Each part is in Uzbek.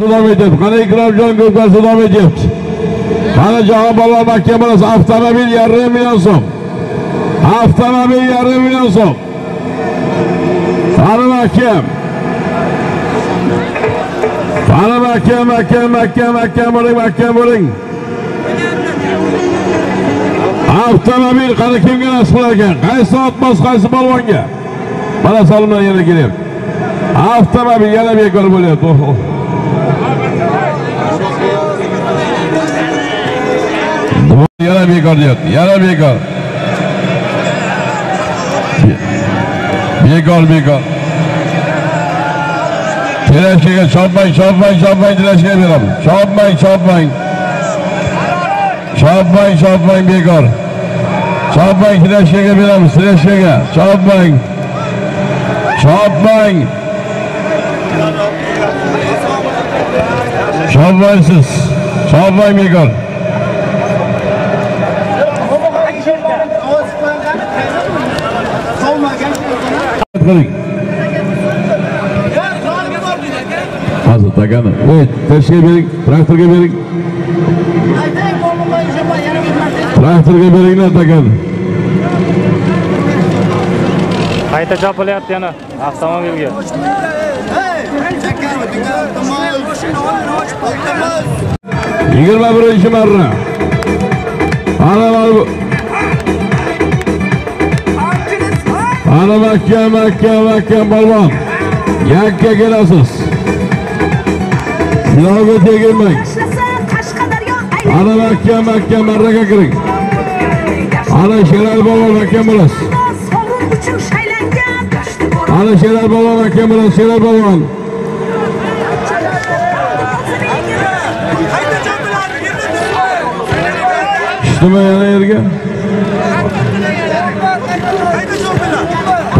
Devam etyapti. Qani Ikromjon ko'rpasi devam etyapti. Qani Jahonbolo mahkamalasi avtomobil yarim million so'm. Avtomobil yarim million so'm. Qani mahkam. Qani mahkam, mahkam, mahkam, mahkam bo'ling, mahkam bo'ling. Avtomobil qani kimga nasib qilarkan? Qaysi otmas, qaysi balvonga? Mana solimlar yana kelyapti. Avtomobil yana bekor bo'lyapti. Oh, oh. Yana bekor deyapti. Yana bekor. Bekor, bekor. Telashkaga chopmang, chopmang, chopmang telashkaga beramiz. Chopmang, chopmang. Chopmang, chopmang bekor. Chopmang telashkaga beramiz, telashkaga. Chopmang. Chopmang. Chopmaysiz. Chopmang bekor. Qiling. Hozir takani. Voy, tashga bering, traktorga bering. Traktorga beringlar takani. qayta chopilyapti yana avtomobilga yigirma birinchi marra ana ana mahkam mahkam mahkam polvon yakka kelasiz silog'i teginmang ana mahkam mahkam marraga kiring ana sherali polvon mahkam bo'lasiz ana sherali polvon mahkam bo'lasiz sherali polvon tushdimi yana yerga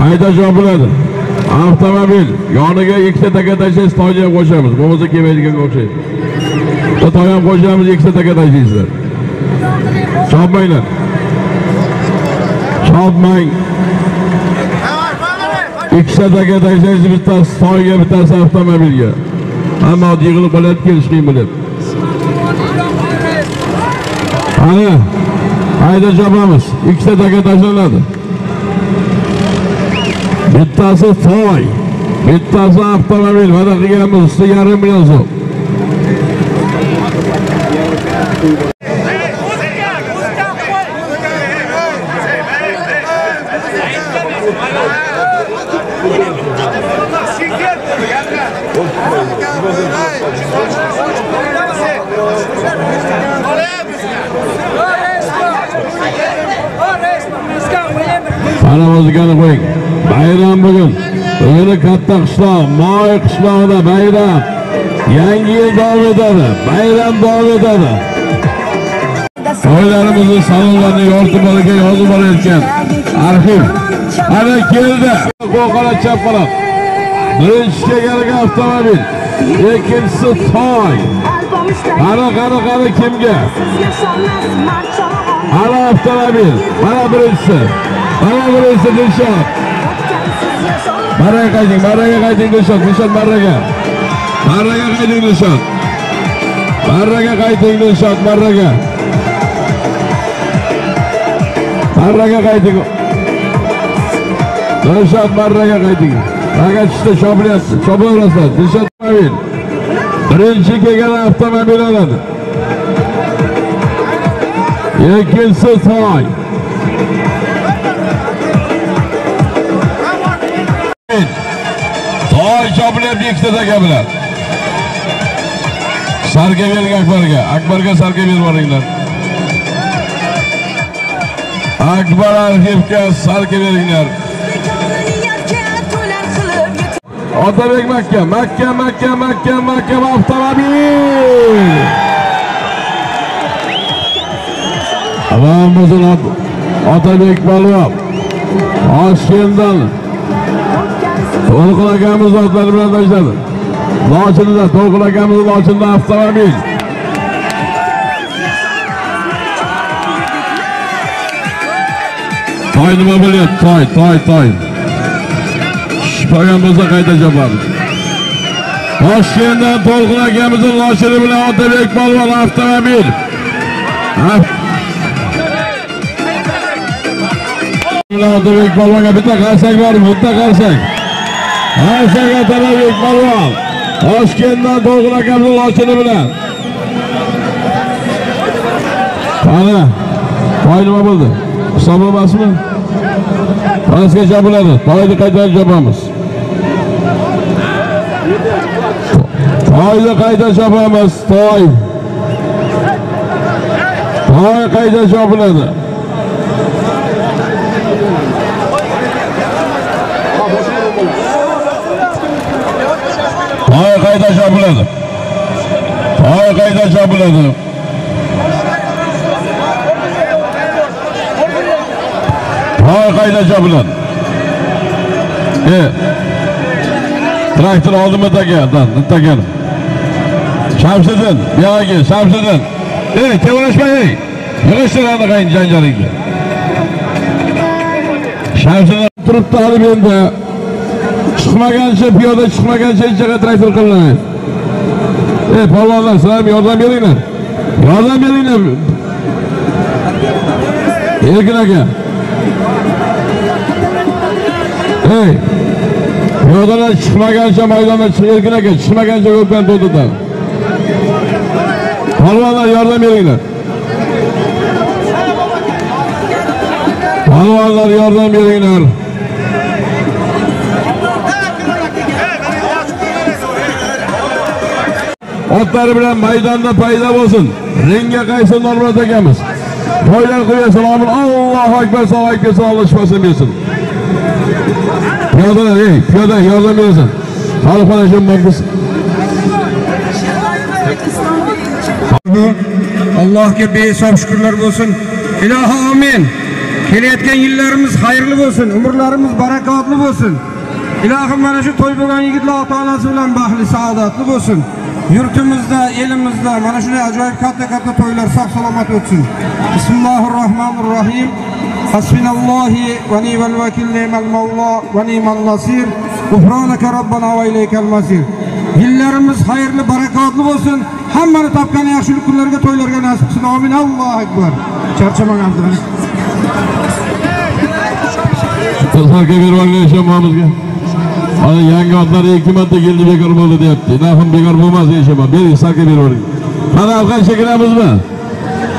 qayta chopiladi avtomobil yoniga ikkita taka tashlaysiz toyni ham qo'shamiz. Bo'lmasa kelmaydiganga o'xshaydi bitta toy ham qo'shamiz ikkita taka tashlaysizlar. Chopmanglar. Chopmang. Ikkita taka tashlaysiz bittasi toyga bittasi avtomobilga. Hamma yig'ilib qolyapti kelish qiyin bo'lyapti ana. Qayta chopamiz. Ikkita taka tashlanadi. Bittasi toy bittasi avtomobil mana qilganmiz ustiga yarim million so'm ana muzikani qo'ying. Bayram bugun buguni katta qishloq moy qishlog'ida bayram. Yangi yil davom etadi bayram davom etadi. To'ylarimizni salonlarni yoritib bolaga yozib olayotgan arxiv. Ana keldi. Qo'qala qanot chap birinchi kelganiga avtomobil ikkinchisi toy. Qara qara qara kimga? Ana avtomobil mana birinchisi. Mana birinchisi dilshod. Marraga qayting marraga qayting dilshod dilshod marraga marraga qayting dilshod marraga qayting dilshod marraga marraga qayting dilshod marraga qayting raga tushdi chopilyapti chopaverasizlar dilshod avtomobil birinchi kelgan avtomobil oladi ikkinchisi toy toy chopilyapti ikkita aka bilan sarga bering akbarga akbarga sarga berib yuboringlar akbar arxivga sarga beringlar otabek makka makka makka makka makka avtomobil Avamimizin Otabek polvon Toshkentdan To'lqin akamiz otlari bilan tashladi. Lochinda To'lqin akamiz Lochinda avtomobil. Toy nima bo'lyapti? Toy, toy, toy. Tushib bo'lsa qayta chopamiz. Toshkentdan To'lqin akamizning loshiri bilan Otabek polvon avtomobil. Av- bilan Otabek polvonga bitta qarsak bor, bitta qarsak. Qarsak Otabek polvon. Toshkentdan To'lqin akamizning loshiri bilan. Qani? To'y nima bo'ldi? Hisob emasmi? Pastga chopiladi. To'yni qaytarib chopamiz. To'yni qayta chopamiz. To'y. To'y qayta chopiladi. To'y qayda chopiladi. To'y qayda chopiladi. To'y qayda chopiladi. E. Traktor oldimi takan, takan. Shamsiddin, bu yoqqa kel, Shamsiddin. Ey, tevrashma ey. Yig'ishtiradi qayin janjalingga. Shamsiddin turibdi hali endi. Chiqmagancha piyoda chiqmagancha hech joyga traktor qilinmaydi. Ey, polvonlar, sizlar ham yordam beringlar. Yordam beringlar. Erkin aka. Ey! Piyodalar chiqmagancha maydonga chiq, erkin aka, chiqmagancha ko'pdan to'xtatadi. Polvonlar yordam beringlar. Polvonlar yordam beringlar. Otlari bilan maydonda paydo bo'lsin. Ringga qaysi normat akamiz. To'ylar qo'yasin, amin. Allohu akbar, salom alaykum, Alloh shifosini bersin. piyoda ey, piyoda yordam bersin Xalqona shu. Allohga behisob shukrlar bo'lsin. Ilohi amin. Kelayotgan yillarimiz xayrli bo'lsin, umrlarimiz barakotli bo'lsin. Ilohim mana shu to'y bo'lgan yigitlar ota-onasi bilan baxtli, saodatli bo'lsin. Yurtimizda, elimizda mana shunday ajoyib katta-katta to'ylar sog' salomat o'tsin. Bismillahirrohmanirrohim. Hasbinallohi va ni'mal vakil, ni'mal mavlo va ni'mal nasir. G'ufronaka robbana va ilaykal masir. Yillarimiz xayrli, barakotli bo'lsin. Hammani topgan yaxshilik kunlarga, to'ylarga nasib qilsin. omin Allohu akbar. Charchamang Abdulaziz. Qizlarga berib yashamamizga. Hali yangi otlar ikki marta keldi bekor bo'ldi deyapti. Nafim bekor bo'lmas yashama. Bering, sarka berib yuboring. Qani chekiramizmi?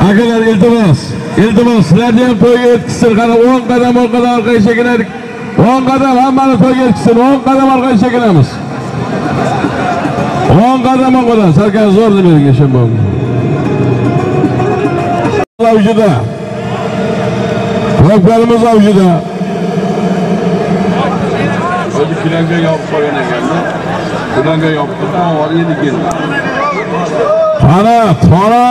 Akalar iltimos. Iltimos, sizlarni ham to'yga yetkazsin. Qani o'n qadam orqadan orqaga chekinaylik. 10 qadam hammani to'yga yetkazsin. 10 qadam orqaga chekinamiz. 10 qadam orqadan sarkan zo'r deb bering yashamamizga. Avjida. Roklarimiz avjida. O'zi kulanga yopib qo'ygan ekanda. Kulanga yopib qo'ygan edi keldi. Qara, qara.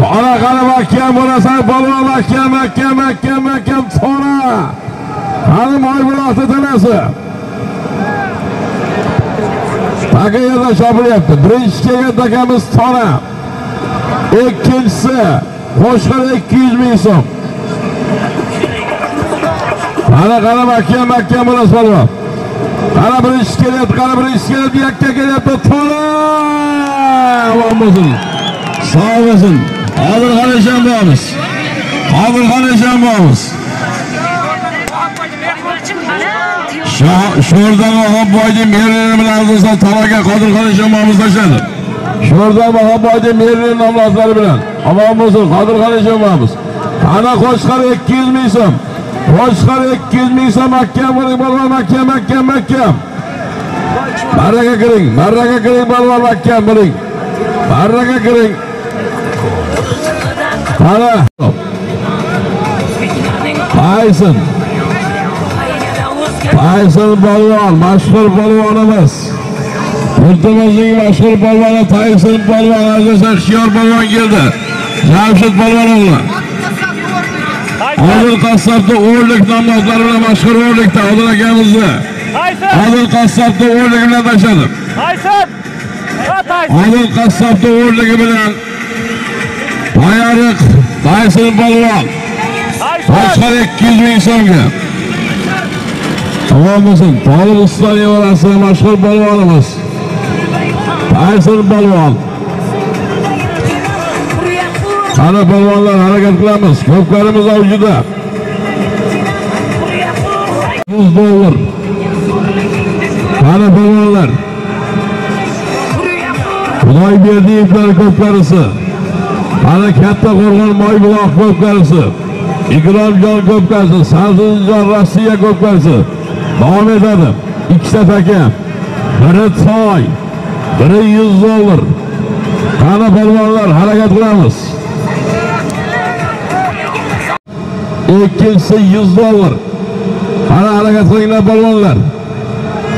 Qara, qara mahkam bo'lasan, polvon mahkam, mahkam, mahkam, mahkam, qara. Qani moy buloqda tanasi. Taka yerda chopilyapti. Birinchi kelgan takamiz qara. Ikkinchisi qo'shqir 200 ming so'm. Ana qara mahkam, mahkam bo'lasiz polvon. Qara birinchi kelyapti, qara birinchi kelyapti, yakka kelyapti, to'la! Omon bo'lsin. Sog' bo'lsin. Hozir qani shanbamiz. Hozir qani shanbamiz. Sho'rdan Vahobboyning merini bilan asosan talaga qodirxon Xon tashladi. Sho'rdan Vahobboyning merini nomlari bilan. Omon bo'lsin, qodirxon Xon shanbamiz. Ana qo'shqar 200 ming so'm. Boshqari 200 ming so'm mahkam bo'ling, bolvon mahkam, mahkam, mahkam. Baraka kiring, marraga kiring, balvon mahkam bo'ling. Baraka kiring. Qara. payson payson polvon, mashhur polvonimiz. Yurtimizning mashhur polvoni payson polvon, aziz Xiyor polvon keldi. Jamshid polvon o'g'li. Odil qassobda o'rlik nomlari bilan mashhur o'rlikda Odil akamizni. Odil qassobda o'rligi bilan tashladim. Odil qassobda o'rligi bilan Bayariq polvon. Tayson! Boshqa 200 ming so'mga. Tamom bo'lsin. Tolib Ustoning orasida mashhur polvonimiz. Tayson Balvon. Ana polvonlar harakat qilamiz. Ko'pkarimiz avjida. 100 dollar. ana polvonlar Xudoy berdiyevlar ko'pkarisi. Ana katta qo'rg'on Moybuloq ko'pkarisi. Ikromjon ko'pkarisi, Sanziljon Rossiya ko'pkarisi. Davom etadi. Ikkita taka. Biri soy biri 100 dollar. Qani polvonlar harakat qilamiz. Ikkinchisi 100 dollar. ana harakat qilinglar polvonlar.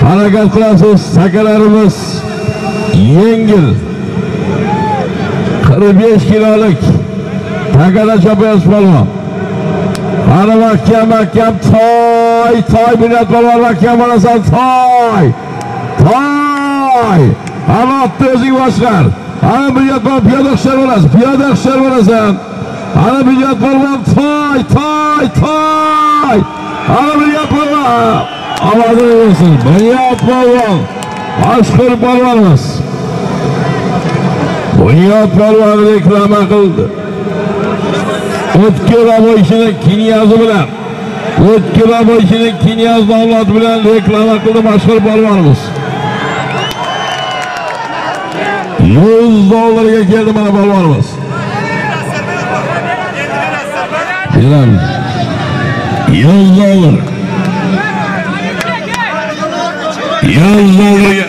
Harakat qilasiz, sakalarimiz yengil 45 kilolik takada chopayapsiz polvon. ana mahkam mahkam toy, toy bilat polvon mahkam bo'lasan toy. Toy! Alotni o'zing boshqar. Ana bilat polvon piyoda hushyor bo'lasan piyoda hushyor bo'lasan. Ana bilat polvon toy, toy, toy! Ana bilat polvon ovozni bersin. Bilat polvon mashhur polvonimiz. Bunyod polvon reklama qildi. O'tkir aboyishini kinyazi bilan O'tkir aboyishini kinyazi avlod bilan reklama qildi mashhur polvonimiz. 100 dollarga keldi mana polvonimiz. Beramiz. 100 dollar. 100 dollarga.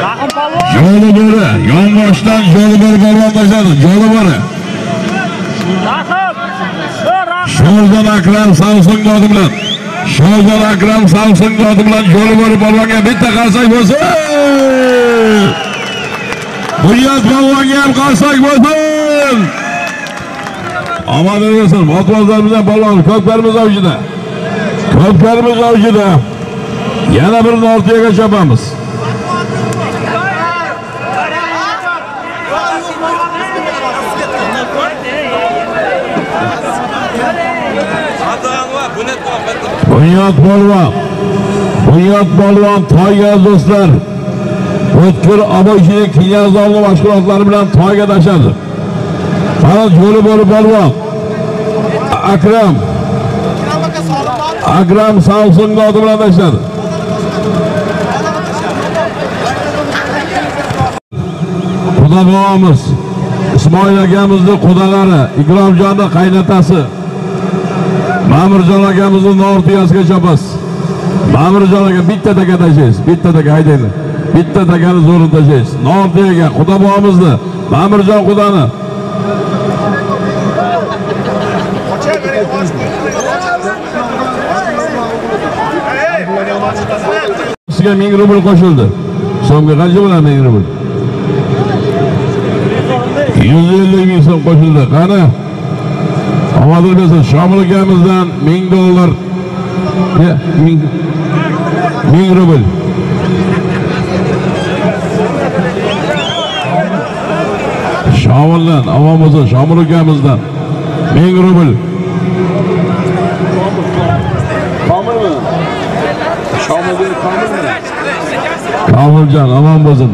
Raqam polvon. Yo'li bori, yonboshdan yo'li bori polvon tashladi. Yo'li bori. Raqam. Shu raqam. Sho'zon Akram Samsung dodi bilan. Sho'zon Akram Samsung dodi bilan yo'li bori polvonga bitta qarsak bo'lsin. Bunyod polvonga ham qarsak bo'lsin. Omad bo'lsin. Motozlar bilan polvon ko'klarimiz avjida. Ko'klarimiz avjida. Yana bir ortiga chopamiz. Bunyod polvon. Bunyod polvon toyga do'stlar. O'tkir aboychilik knyazovni mashg'ulotlari bilan toyga tashadi. Ha yo'li bor polvon. Akram. Akram Samsung nodi bilan tashladi. Xudo bobomiz Ismoil akamizni qudalari, Ikromjonni qaynotasi. Ma'murjon akamizni nortiyasiga chopasiz. Ma'murjon aka bitta taka tashlaysiz, bitta taka haydanglar. Bitta takani zo'rini tashlaysiz. Nortiyaga Xudo bobomizni, Ma'murjon qudani Sizga 1000 rubl qo'shildi. So'mga qancha bo'ladi 1000 rubl? 150 ming so'm qo'shildi. Qani? Omadil bo'lsin Shomil akamizdan 1000 dollar. 1000 1000 rubl. Shomildan, omon bo'lsin. Shomil akamizdan 1000 rubl. Komiljon, omon bo'lsin.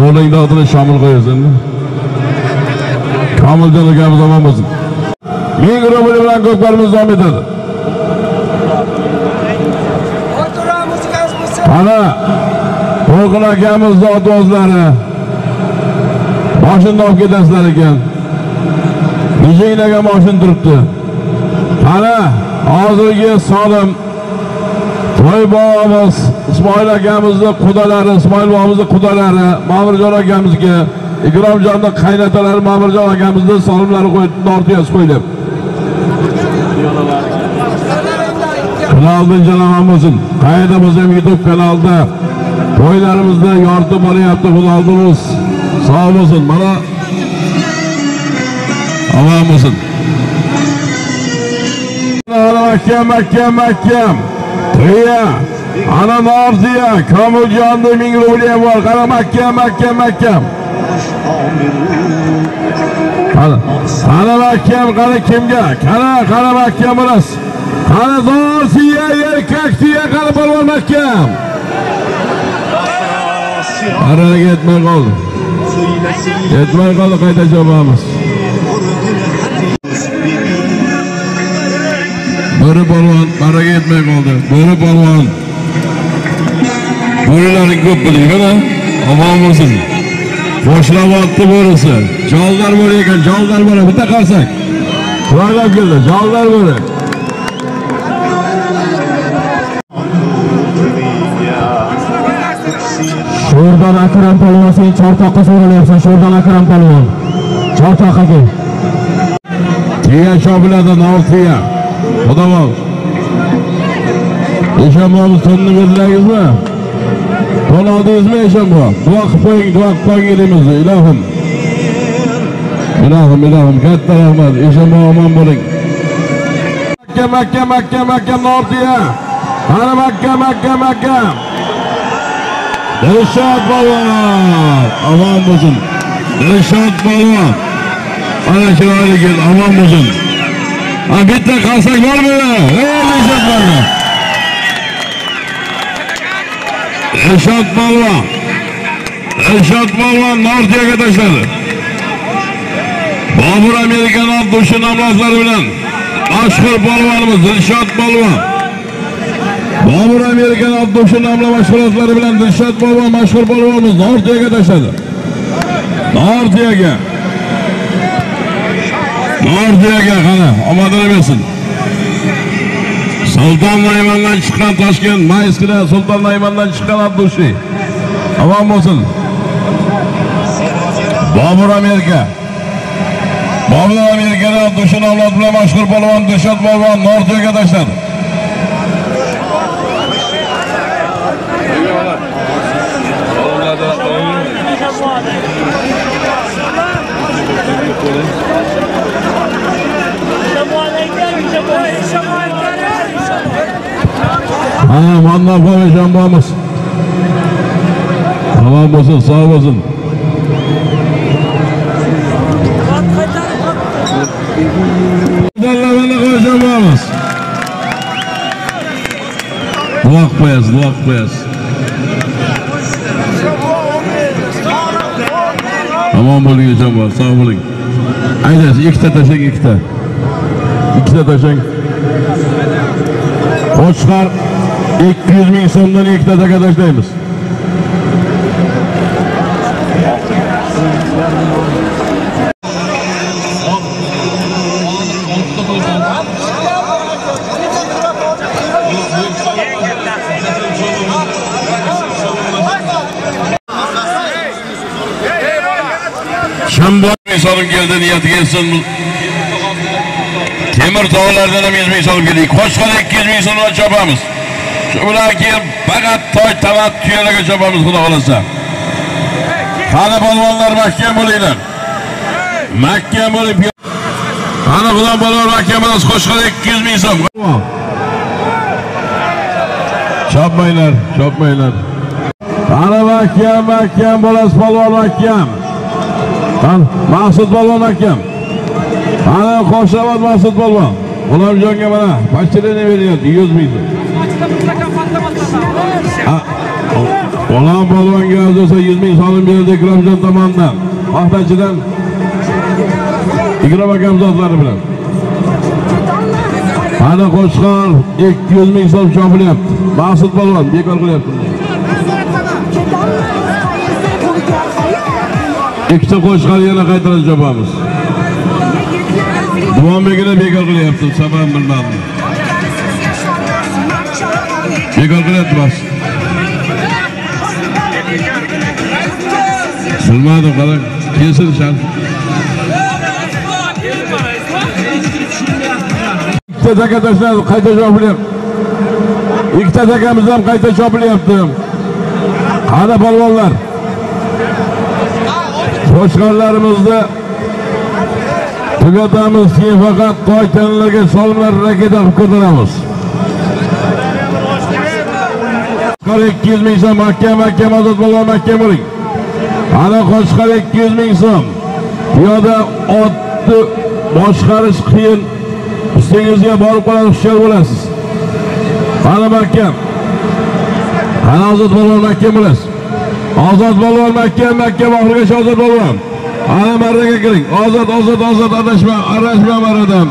Qo'lingda otini Shomil qo'yasan. Komiljon akamiz omon bo'lsin. 1000 rubl bilan ko'plarimiz davom etadi. Ana To'lqin akamiz zotozlari moshinni olib ketasizlar ekan. Nechinaga moshin turibdi. Ana hozirgi solim To'y bobomiz Ismoil akamizni qudalari, Ismoil bobomizni qudalari, Ma'murjon akamizga, Ikromjonni qaynatalari Ma'murjon akamizni solimlari qo'yib, nortiyasi qo'yilib. Kanalda janob bo'lsin. Qayerda bo'lsa ham YouTube kanalda to'ylarimizda yoritib boryapti Xudoimiz. Sog' bo'lsin. Mana omon bo'lsin. Ana mahkam, mahkam, mahkam. To'ya. Ana Norziya, Komiljonda 1000 rubl ham bor. Qara mahkam, mahkam, mahkam. Qara, qara mahkam, qara kimga? Qara, qara mahkam emas. Qani Zorsiya erkakchiya qani polvon mahkam. Araga yetmay qoldi. Yetmay qoldi qayta javobimiz. Biri polvon araga yetmay qoldi. Biri polvon. Bo'rilaring ko'p biling-a. Omon bo'lsin. Boshlab bo'risi. Joldar bo'ri ekan, joldar bo'ri bitta qarsak. Qulaylab keldi, joldar bo'ri. sho'rdan akram polvon sen chortoqqa so'ralyapsan sho'rdan akram polvon chortoqqa kel Tiya chopiladi, tiya. Xudovoz. Eshonbomiz to'nni berdilaringizmi? To'n oldingizmi Eshonbo? Duo qilib qo'ying, duo qilib qo'ying elimizni, ilohim. Ilohim, ilohim, katta rahmat. Eshonbo omon bo'ling. Makka, Makka, Makka, Makka, nor tiya. Qani Makka, Makka, Makka. Dilshod polvon, omon bo'lsin. Dilshod polvon. Ana chiroyli kel, omon bo'lsin. Bitta qalsak bormi? Ey Dilshod polvon. rishod polvon. rishod polvon Nordiyaga tashladi. Bobur Amerikan Abdushi namlozlari bilan mashhur polvonimiz Dilshod polvon. Bobur Amerikan Abdushi namli mashg'ulotlari bilan Dilshod polvon mashhur polvonimiz Nordiyaga tashladi. Nordiyaga. qana, qani, omadini bersin. Sultan Naymandan chiqqan Toshkent, Mayskida Sultan Naymandan chiqqan Abdushi. Omon bo'lsin. Bobur Amerika. Bobur Amerikada Abdushi avlod bilan mashhur polvon Dilshod polvon Nordiyaga tashladi. Ha, mandan qo'yisham bormiz. Omon bo'lsin, sog' bo'lsin. Dallavani qo'yisham bormiz. Duo qilib qo'yasiz, duo qilib qo'yasiz. Omon bo'ling, eshonbor, sog' bo'ling. Aytasiz, ikkita tashlang, ikkita. Ikkita tashlang. Qo'chqar 200 ming so'mdan ikkita taka tashlaymiz. Shanba misolim keldi niyatiga etsin. Temir tog'lardan ham 100 ming so'm keldik. Qo'shqar 200 ming so'mdan chopamiz. Ular bilan keyin faqat toy tavat tuyalarga chopamiz xudo xolasa. Qani polvonlar mahkam bo'linglar. Mahkam bo'lib Qani xudo polvon mahkam bo'lasiz. Qo'shqar 200 ming so'm. Chopmanglar, chopmanglar. Qani mahkam, mahkam bo'lasiz polvon mahkam. Qani Maqsud polvon mahkam. Ana Qo'shrabot Maqsud polvon. G'ulomjonga mana pochtelini beryapti 100 ming. G'ulom polvonga o'zasa 100 ming solim berdi Ikromjon tomonidan. Paxtachidan Ikrom akam zotlari bilan. Ana Qo'shqor 200 ming so'm chopilyapti. Maqsud polvon bekor qilyapti. Ikkita Qo'shqor yana qaytarib chopamiz. Duvombekini bekor qilyapti, sabab bilmadim. Bekor bas. Bilmadim, qarang, kelsin shan. Ikkita taka tashladi, qayta chopilyapti. Ikkita takamiz ham qayta chopilyapti. Qani polvonlar? Qo'shqonlarimizni tugatamiz keyin faqat qo'ytanlarga solimlar raketa qilib ko'taramiz. Qo'shqor 200 ming so'm mahkam mahkam ozod polvon mahkam bo'ling. Ana Qo'shqar 200 ming so'm. Piyoda otni boshqarish qiyin. Ustingizga borib qoladi hushyor bo'lasiz Ana mahkam Ana ozod polvon mahkam bo'lasiz ozod polvon mahkam mahkam oxirigacha ozod polvon ana marraga kiring ozod ozod ozod adashma adashma maradam.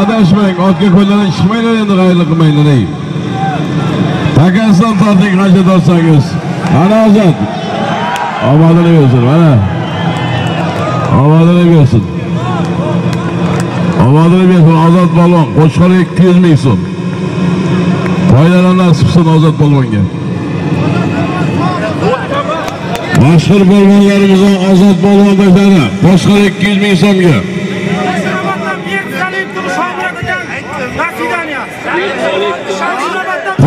adashmang otga ko'ndalang chiqmanglar endi g'ayri qilmanglar ey takasidan torting qancha tortsangiz ana ozod omadini bersin mana omadini bo'lsin omadini bersin ozod polvon qo'chqor ikki yuz ming so'm foydalan nasibsin ozod polvonga mashhur polvonlarimizdan ozod polvon tashladi qo'chqor ikki yuz ming so'mga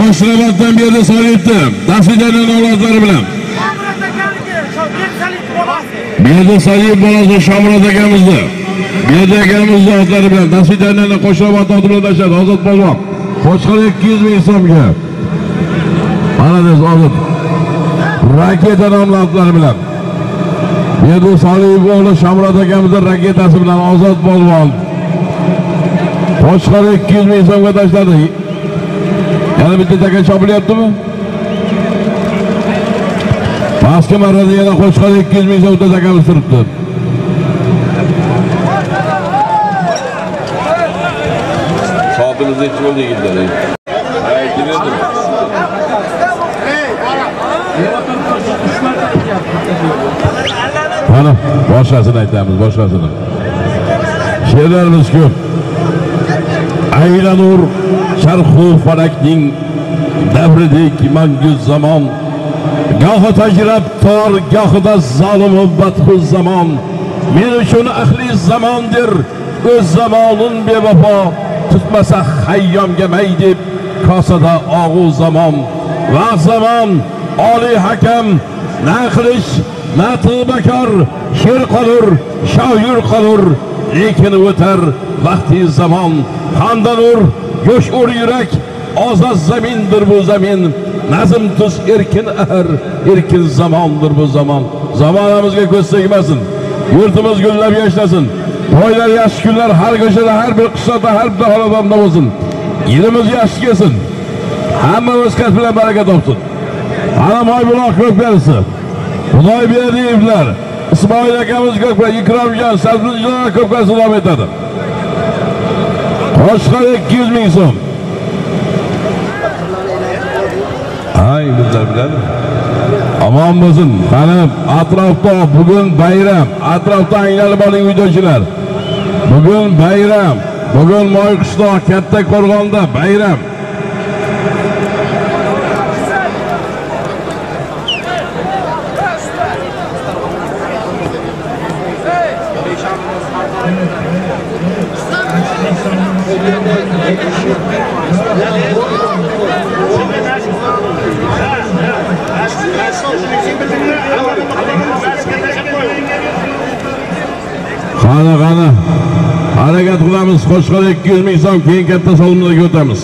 qo'shrabatdan berdi soribdi. dafidadan avlodlari bilan. Berdi solib bolasi shomurod akamizni berdi akamizni otlari bilan dafidadan qo'shrabat oti bilan tashladi ozod polvon qo'chqor ikki yuz ming so'mga paradiz ozod. Raketa nomli otlari bilan. Berdi solib o'g'li shomurod akamizni raketasi bilan ozod polvon qo'chqor ikki yuz ming so'mga tashladi. Yana bitta taka chopilyaptimi pastki marrada yana qo'chqor ikki yuz ming so'mda takamiz turibdi Soatimiz nechi bo'ldi yigitlar? Mana boshqasini aytamiz boshqasini she'rlarimiz ko'p aylanur charxu falakning davridek mangu zamon. Gohi tajrab tor gohida zolimu badxu zamon. Men uchun ahli zamondir o'z zamonin bevafo. Tutmasa hayyomga may deb kosada og'u zamon. Va zamon oliy hakam na qilish na tığbakor she'r qolur shoyur qolur. Lekin o'tar vaqti zamon. Xandanur go'sh ur yurak ozod zamindir bu zamin. Nazm tuz erkin ahir erkin zamondir bu zamon. Zamonamizga ko'z tegmasin yurtimiz gullab yashnasin to'ylar yaxshi kunlar har ko'chada har bir qishloqda har bir xonadonda bo'lsin. Yilimiz yaxshi kelsin. Hamma o'z kasbi bilan baraka topsin. Ana moybuloq ko'kberisi xudoy berdiyevlar ismoil akamiz ko'kbar ikromjon sabzunjon ko'kbarisi davom etadi. Qo'shqar ikki yuz ming so'm. Ay bizlar biladi omon bo'lsin qani atrofda bugun bayram atrofda aylanib oling uydochilar bugun bayram bugun moyqishloq katta qo'rg'onda bayram. Qani qani harakat qilamiz qo'shqar ikki yuz ming so'm keyin katta solimlarga o'tamiz.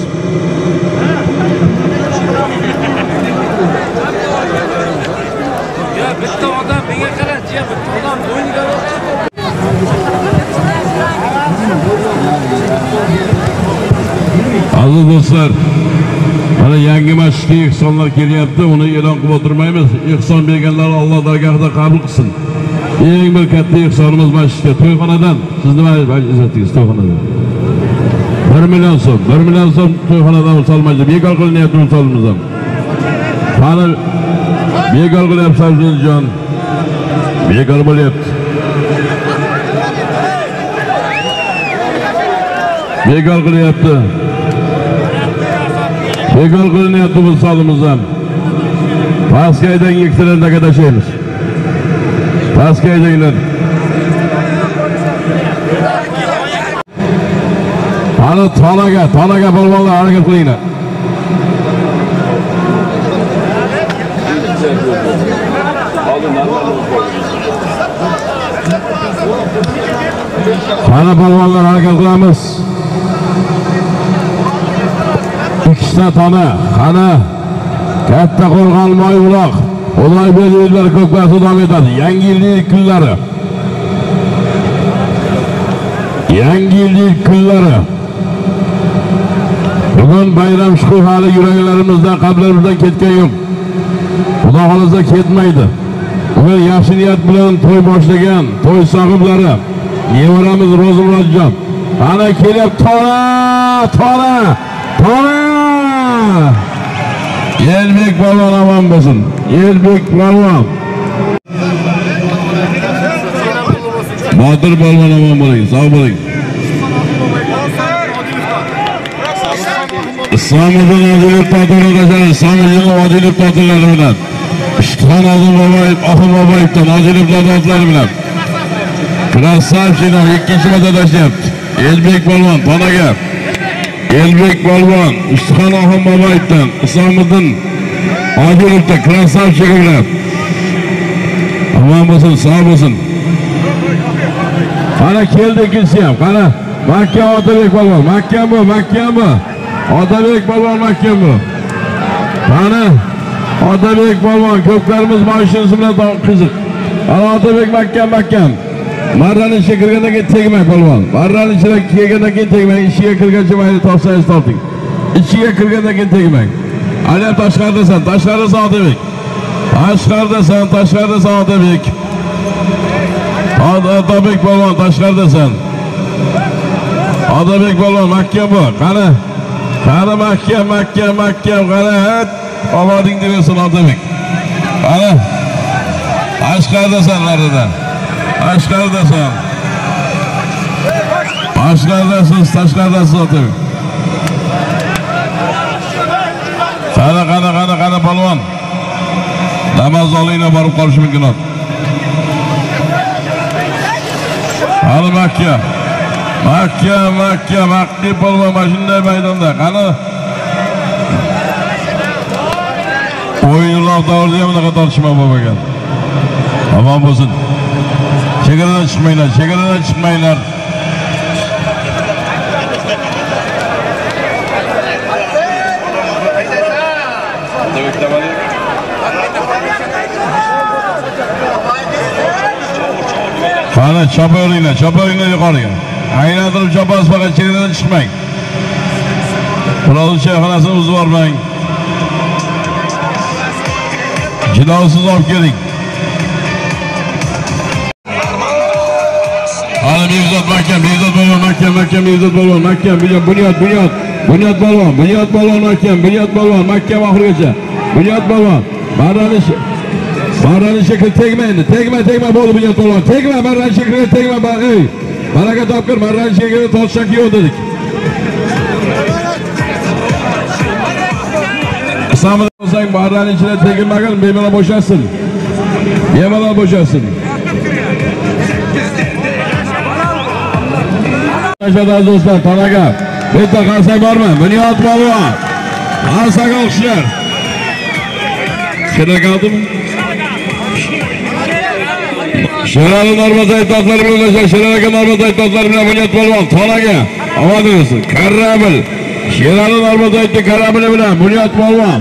Aziz do'stlar mana yangi masjidga ehsonlar kelyapti uni e'lon qilib o'tirmaymiz. Ehson berganlar alloh dargohida qabul qilsin. Eng bir katta ehsonimiz masjidga to'yxonadan. Siz nima aytdingiz to'yxonadan bir million so'm bir million so'm to'yxonadan misol majlis bekor qilinyapti misolimiz ham. Qani bekor qilyapti sabziyjon bekor bo'lyapti. Bekor qilyapti. Bekor qilinyapti bu solimiz ham pastga haydang ikkitadan taka pastga haydanglar ana tonaga tonaga polvonlar harakat qilinglar. Qani polvonlar harakat qilamiz. Ikkita ona, qani katta qo'rg'on moybuloq xudoy berdilar ko'kbasi davom etadi. Yangi yillik kunlari. Yangi yillik kunlari. Bugun bayram shukuh hali yuraklarimizdan qalblarimizdan ketgan yo'q. Xudo xolasa ketmaydi. Bugun yaxshi niyat bilan to'y boshlagan to'y sohiblari nevaramiz ro'zimurodjon ana kelyapti. Tora tora tora elbek polvon omon bo'lsin elbek polvon botir polvon omon bo'ling sog' bo'ling Islomidin Odilov Totirlar tashari, Islomidin Odilov Totirlari bilan. Ishtixon Ozim Boboyev, Oxir Boboyevdan Odilovlar otlari bilan. Krasavchino ikkinchi marta tashlayapti. Elbek polvon tonaga. Elbek polvon Ishtixon Oxir Boboyevdan, Islomidin Odilovdan Krasavchino bilan. Omon bo'lsin, sog' bo'lsin. Qara keldi ikkinchisi ham, qara. Makka Otabek polvon, Makka bu, Makka bu. Otabek polvon mahkam bu. Qani Otabek polvon ko'plarimiz mashinasi bilan to- qiziq. Ana Otabek mahkam mahkam. Marrani ichiga kirgandan keyin tegmang polvon. Marrani ichiga kelgandan keyin tegmang. Ichiga kirguncha mayli topsangiz torting. Ichiga kirgandan keyin tegmang. Ana tashqaridasan, tashqaridasan Otabek. Tashqaridasan, tashqaridasan Otabek. Otabek polvon tashqaridasan. Otabek polvon mahkam bu. Qani Qani mahkam, mahkam, mahkam, qani, hat. Omading derasan Otabek. Qani. Tashqaridasan laridan. Tashqaridasan. Tashqaridasiz, tashqaridasiz Otabek. Qani, qani, qani, qani polvon. Namoz olinglar borib qolishi mumkin. Qani mahkam. Makka, Makka, Makka polvon mana shunday maydonda. Qani? O'yinlar davrida ham bunaqa tortishma bo'lmagan. Omon bo'lsin. Chegaradan chiqmanglar, chegaradan chiqmanglar. Qani chopaveringlar, chopaveringlar yuqoriga. Aylantirib chopasiz faqat chegaradan chiqmang. Qurol choyxonasini buzib yubormang. Jilosiz olib keling. Ana Bekzod mahkam, Bekzod polvon mahkam, mahkam Bekzod polvon mahkam, bunyod, bunyod, bunyod. Bunyod polvon, bunyod polvon mahkam, bunyod polvon mahkam oxirigacha. Bunyod polvon. Marranish Marrani shekli tegma endi. Tegma, tegma bo'ldi bunyod polvon. Tegma, marrani shekliga tegma, bar ey. Baraka topkir, marrani shekliga tortishak yo'q dedik. Islomida bo'lsang, marrani ichida tegilmagan bemalol bo'shashsin. Bemalol bo'shashsin. Ashad aziz do'stlar, tonaga. Bitta qarsak bormi? Bunyod polvon. Qarsak olishlar. Kerak oldimi? Sherali Normatay totlari bilan o'ynashgan Sherali Normatay totlari bilan Bunyod polvon tonaga ovoz bersin. Karabil. Sherali Normatayni karabili bilan Bunyod polvon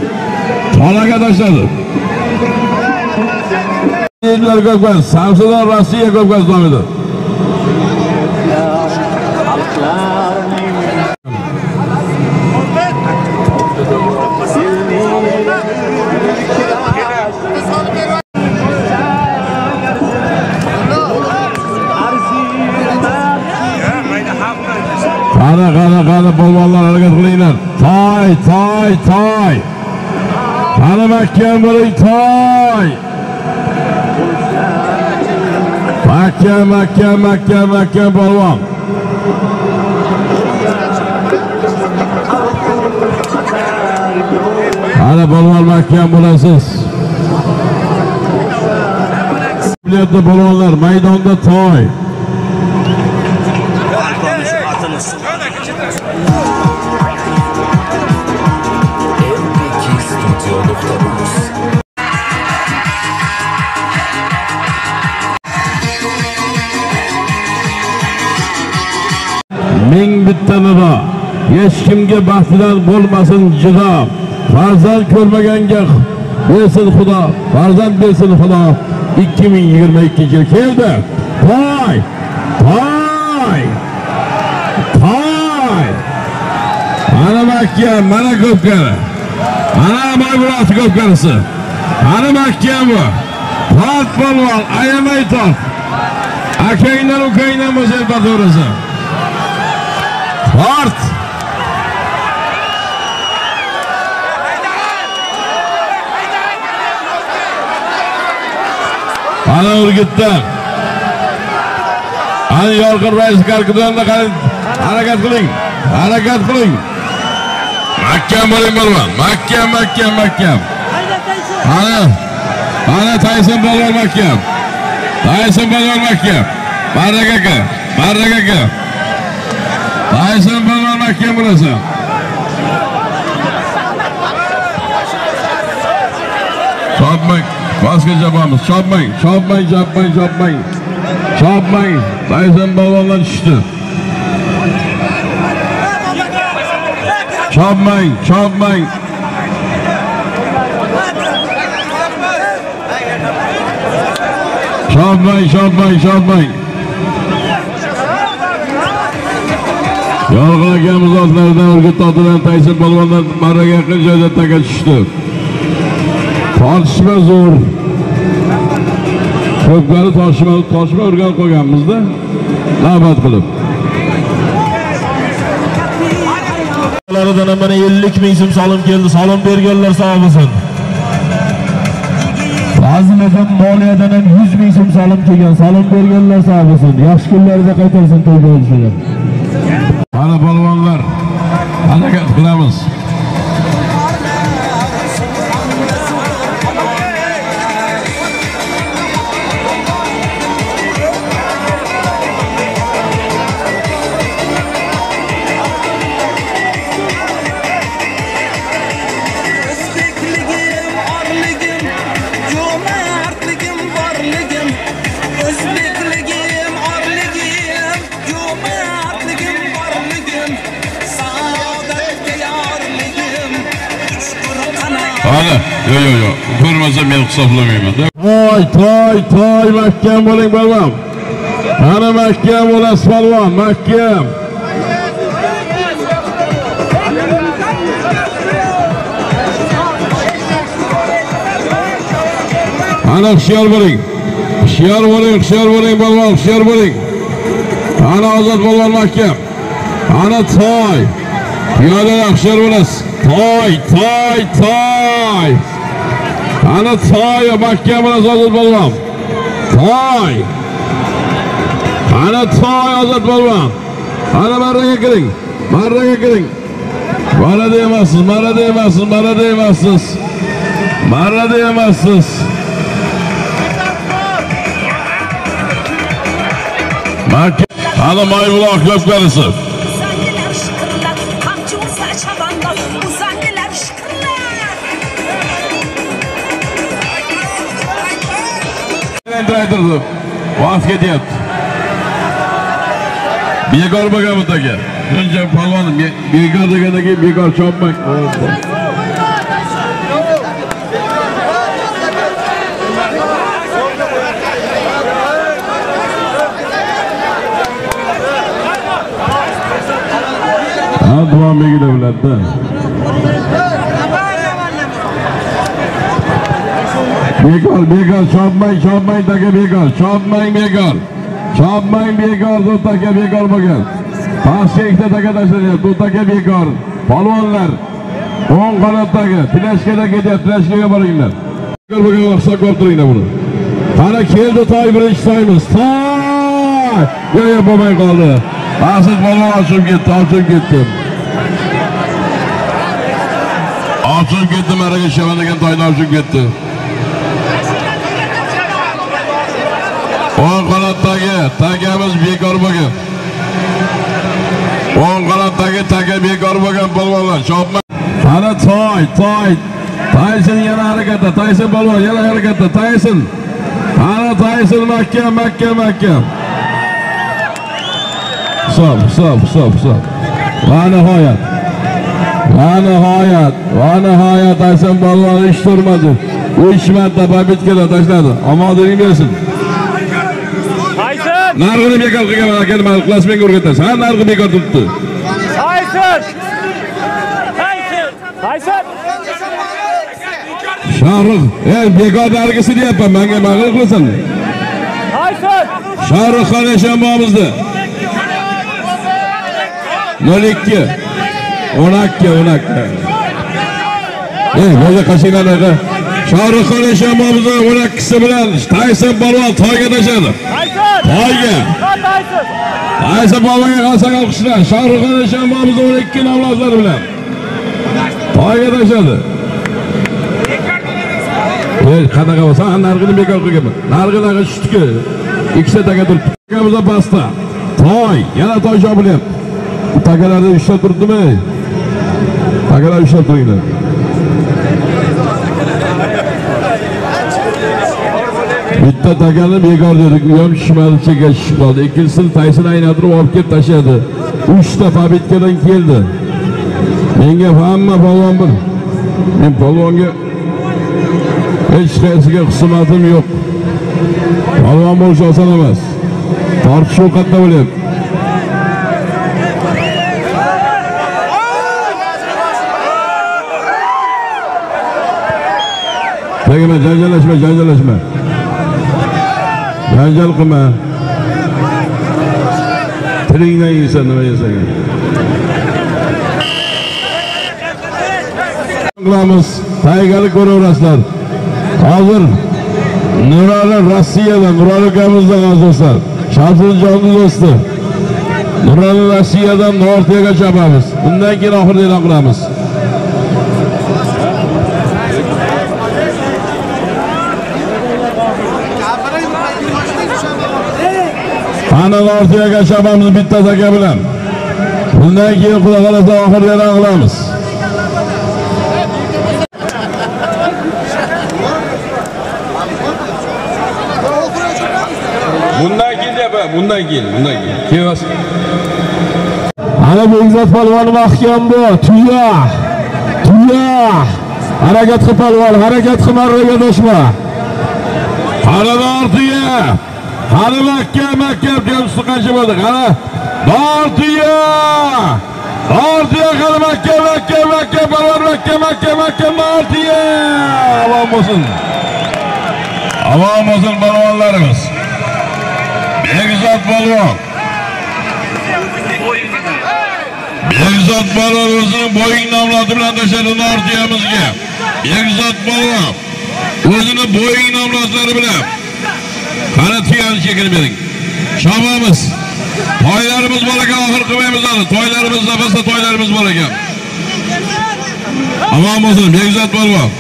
tonaga tashladi. Yillar Rossiya ko'pgan Qani, qani, qani polvonlar harakat qilinglar. Toy, toy, toy. Qani mahkam bo'ling, toy. Mahkam, mahkam, mahkam, mahkam polvon. Qani polvon mahkam bo'lasiz. Bilyapti polvonlar maydonda toy. Ming bitta nido hech kimga baxtidan bo'lmasin jido farzand ko'rmaganga bersin xudo farzand bersin xudo. 2022 yil keldi. Toy toy toy. Mana mahkam mana ko'pkari. Mana mag'lubiyat ko'pkarisi. Mana mahkam bu. Fat polvon ayamay tort akangdan ukangdan bo'lsa to'g'risi fort ana urgutdan ana yorqin rais kalkidonda harakat qiling harakat qiling. Mahkam bo'ling polvon mahkam mahkam mahkam. Ana ana tayson polvon mahkam. Tayson polvon mahkam. Barrak aka barrak aka. Tayson polvon mahkam bo'lasan chopmang pastga chopamiz chopmang chopmang chopmang chopmang chopmang tayson polvondan tushdi chopmang chopmang chopmang chopmang chopmang yorg'in akamiz otlaridan urgut otidan tayson polvondan marraga yaqin joyda taka tushdi tortishma zo'r ko'pkari toshma toshma urgan qo'yganmizda navbat qilib mana 50 ming so'm solim keldi. Solim berganlar sog' bo'lsin. Ba'zilardan moliyadan ham 100 ming so'm solim kelgan. Solim berganlar sog' bo'lsin. Yaxshi kunlarda qaytarsin to'y bo'lishini. Mana polvonlar hisoblamayman. Toy, toy, toy, mahkam bo'ling polvon. Ana mahkam bo'lasiz polvon, mahkam. Ana hushyor bo'ling. Hushyor bo'ling, hushyor bo'ling polvon, hushyor bo'ling. Ana ozod polvon mahkam. Ana toy. Piyodalar hushyor bo'lasiz. Toy, toy, toy. Ana toy mahkam bo'lasiz ozod polvon. Toy. Ana toy ozod polvon. Ana marraga kiring. Marraga kiring. Marada emassiz, marada emassiz, marada emassiz. Marada emassiz. Mahkam. Ana maybuloq ko'pkarisi. Aytirdi voz ketyapti. Bekor bo'lgan bu taka shuncha polvon be- bekor degandan keyin bekor chopmang. Ha duon begida biladida bekor bekor chopmang chopmang taka bekor chopmang bekor chopmang bekor bu taka bekor bo'lgan pastga ikkita taka tashlanyapti bu taka bekor polvonlar o'ng qanotdagi tlashkadan ketyapti tlashkaga boringlar bekor bo'lgan hisob ko'rib turinglar buni qani keldi toy birinchi toyimiz toy yo yo bo'lmay qoldi asid polvon ochib ketdi ochib ketdi ochib ketdi maraga shaman degan toyni ochib ketdi o'ng qanotdagi takamiz bekor bo'lgan. O'ng qanotdagi taka bekor bo'lgan polvonlar chopma. Ana toy toy. Tayson yana harakatda tayson polvon yana harakatda tayson. Ana tayson mahkam mahkam mahkam hisob hisob hisob hisob va nihoyat. Va nihoyat va nihoyat tayson polvon ish turmadi. 3 marta pobitkada tashladi. Omadingiz bo'lsin. narxini bekor qilgan akani man qilasiz menga o'rgatasan ha narxi bekor turibdi. Qaysin qaysin qaysin shohrux e bekor nargisi deyapman manga man qilib qilasan. Qaysin shohruxxon eshonbobimizni nol ikki o'n ikki o'n ikki e qo'yja qashinglarni shohrixxon eshonbomizni o'n ikkisi bilan tayson polvon toyga tashadi toyga! Tayson! Polvonga qalsak olqishlar shohrixxon eshonbomizni o'n ikki avlodlari bilan toyga tashadi qanaqa bo'lsa ha narxini bekor qilganman narxi shtiki ikkita taka turibdi pastda toy yana toy chopilyapti bu takalarda ushlab turibdimi takalar ushlab turinglar bitta takani bekor dedik u ham shishmadi chekka shishib qoldi ikkinchisini taysini aylantirib olib kelib tashladi. Uchta pobedkadan keldi. Menga hamma polvon bir. Men polvonga hech qaysiga husumatim yo'q. Polvon bo'lish oson emas. Tortish u qayerda bo'lyapti. Tegma janjallashma janjallashma. Janjal qilma tilingdan yeysan nima yesang qilamiz taygalik ko'raverasizlar hozir nurali rossiyadan nurali ukamizdan azizlar shamsizjonni do'sti nurali rossiyadan nortiyaga chopamiz undan keyin oxirida e'lon qilamiz ana nortiyaga chopamiz bitta taka bilan. Bundan keyin xudo xohlasa oxirida e'lon qilamiz. Bundan keyin bundan keyin bundan keyin. Kevas ana bekzod polvon mahkam bu tuya tuya. Harakat qil polvon harakat qil marraga doshma. Nortiya hali mahkam mahkam jamsi qancha bo'ldi qara bordiya bordiya hali mahkam mahkam mahkam balon mahkam mahkam mahkam bordiya omon bo'lsin. Omon bo'lsin balvonlarimiz bekzod balvon bekzod polvon bo'ying nomlati bilan tashladi nortiyamizga. Bekzod polvon o'zini bo'ying nomlatlari bilan. Qani tuyani chekini bering chopamiz toylarimiz bor ekan oxir qilmaymiz hali toylarimiz nafasda toylarimiz bor ekan omon bo'lsin bekzod polvon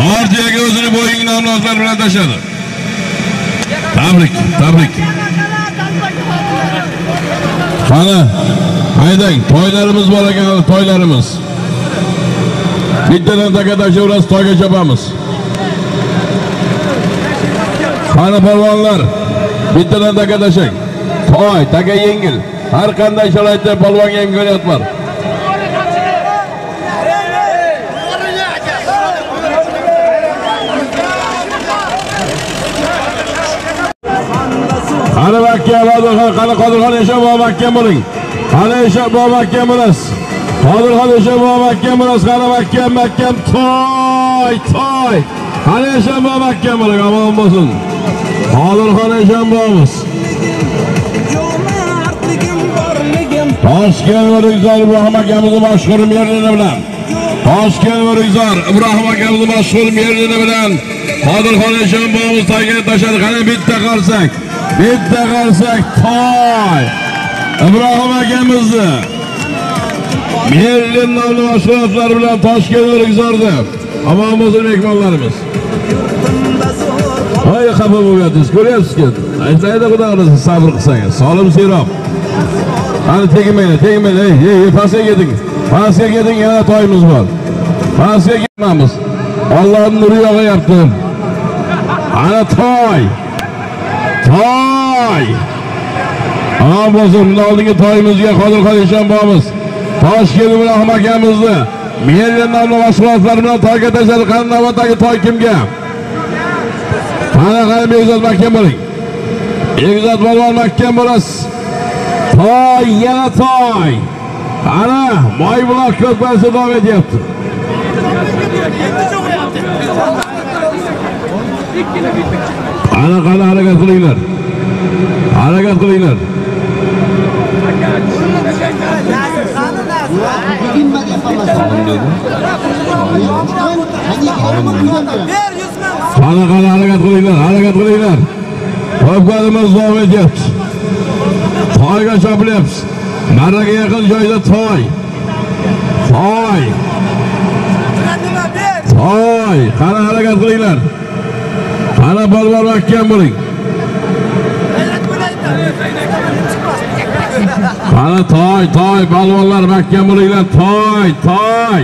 nortiyaga o'zini bo'ying nomlotlari bilan tashladi tabrik tabrik. Qani haydang toylarimiz bor ekan toylarimiz bittadan taka tashlayverasiz toyga chopamiz qani polvonlar bittadan taka tashlang toy taka yengil. Har qanday sharoitda polvonga imkoniyat bor. Qani makka qodirxon qani qodirxon yashab mahkam bo'ling. Qani yashab mahkam bo'lasiz. Qodirxon yashab mahkam bo'lasiz. Qani mahkam mahkam toy toy. Qani yashab mahkam bo'ling omon bo'lsin. Qodirxon eshonbomiz jo'mardligim toshkent va ibrohim akamizni mashhur merlini bilan. Toshkent va ibrohim akamizni mashhur merlini bilan qodirxon eshonbomiz tagiga tashadi, qani bitta qarsak bitta qarsak toy! Ibrohim akamizni merlin nomli mashg'ulotlari bilan toshkent va rugzorda. Omon bo'lsin mehmonlarimiz. Voy xafa bo'lyapsiz ko'ryapsizku aytlaydi xudo xohlasa sabr qilsangiz solim serob Hadi tegmanglar, tegmanglar. Ey, ey, ey, pastga keting. Pastga keting, yana toyimiz bor. Pastga ketmamiz. Allohning nuri yog'ayapti. Ana toy. Toy. Amon bo'lsin, bundan oldingi toyimizga Qodirxon Eshonbomiz. Toshkent bilan akamizni million nomli mashg'ulotlar bilan toyga tashladi. Qani navbatdagi toy kimga? Ana qarab Bekzod mahkam bo'ling. Bekzod polvon mahkam bo'lasiz. Toy, yana toy. Ana, moy buloq ko'rpasi davom etyapti. Ana qani harakat qilinglar. Harakat qilinglar. Qani qani harakat qilinglar, harakat qilinglar. Qo'pqarimiz davom etyapti. Toyga chopilyapmiz. Marraga yaqin joyda toy. Toy. Toy, qani harakat qilinglar. Qani balvar mahkam bo'ling. Qani toy, toy, balvonlar mahkam bo'linglar. Toy, toy.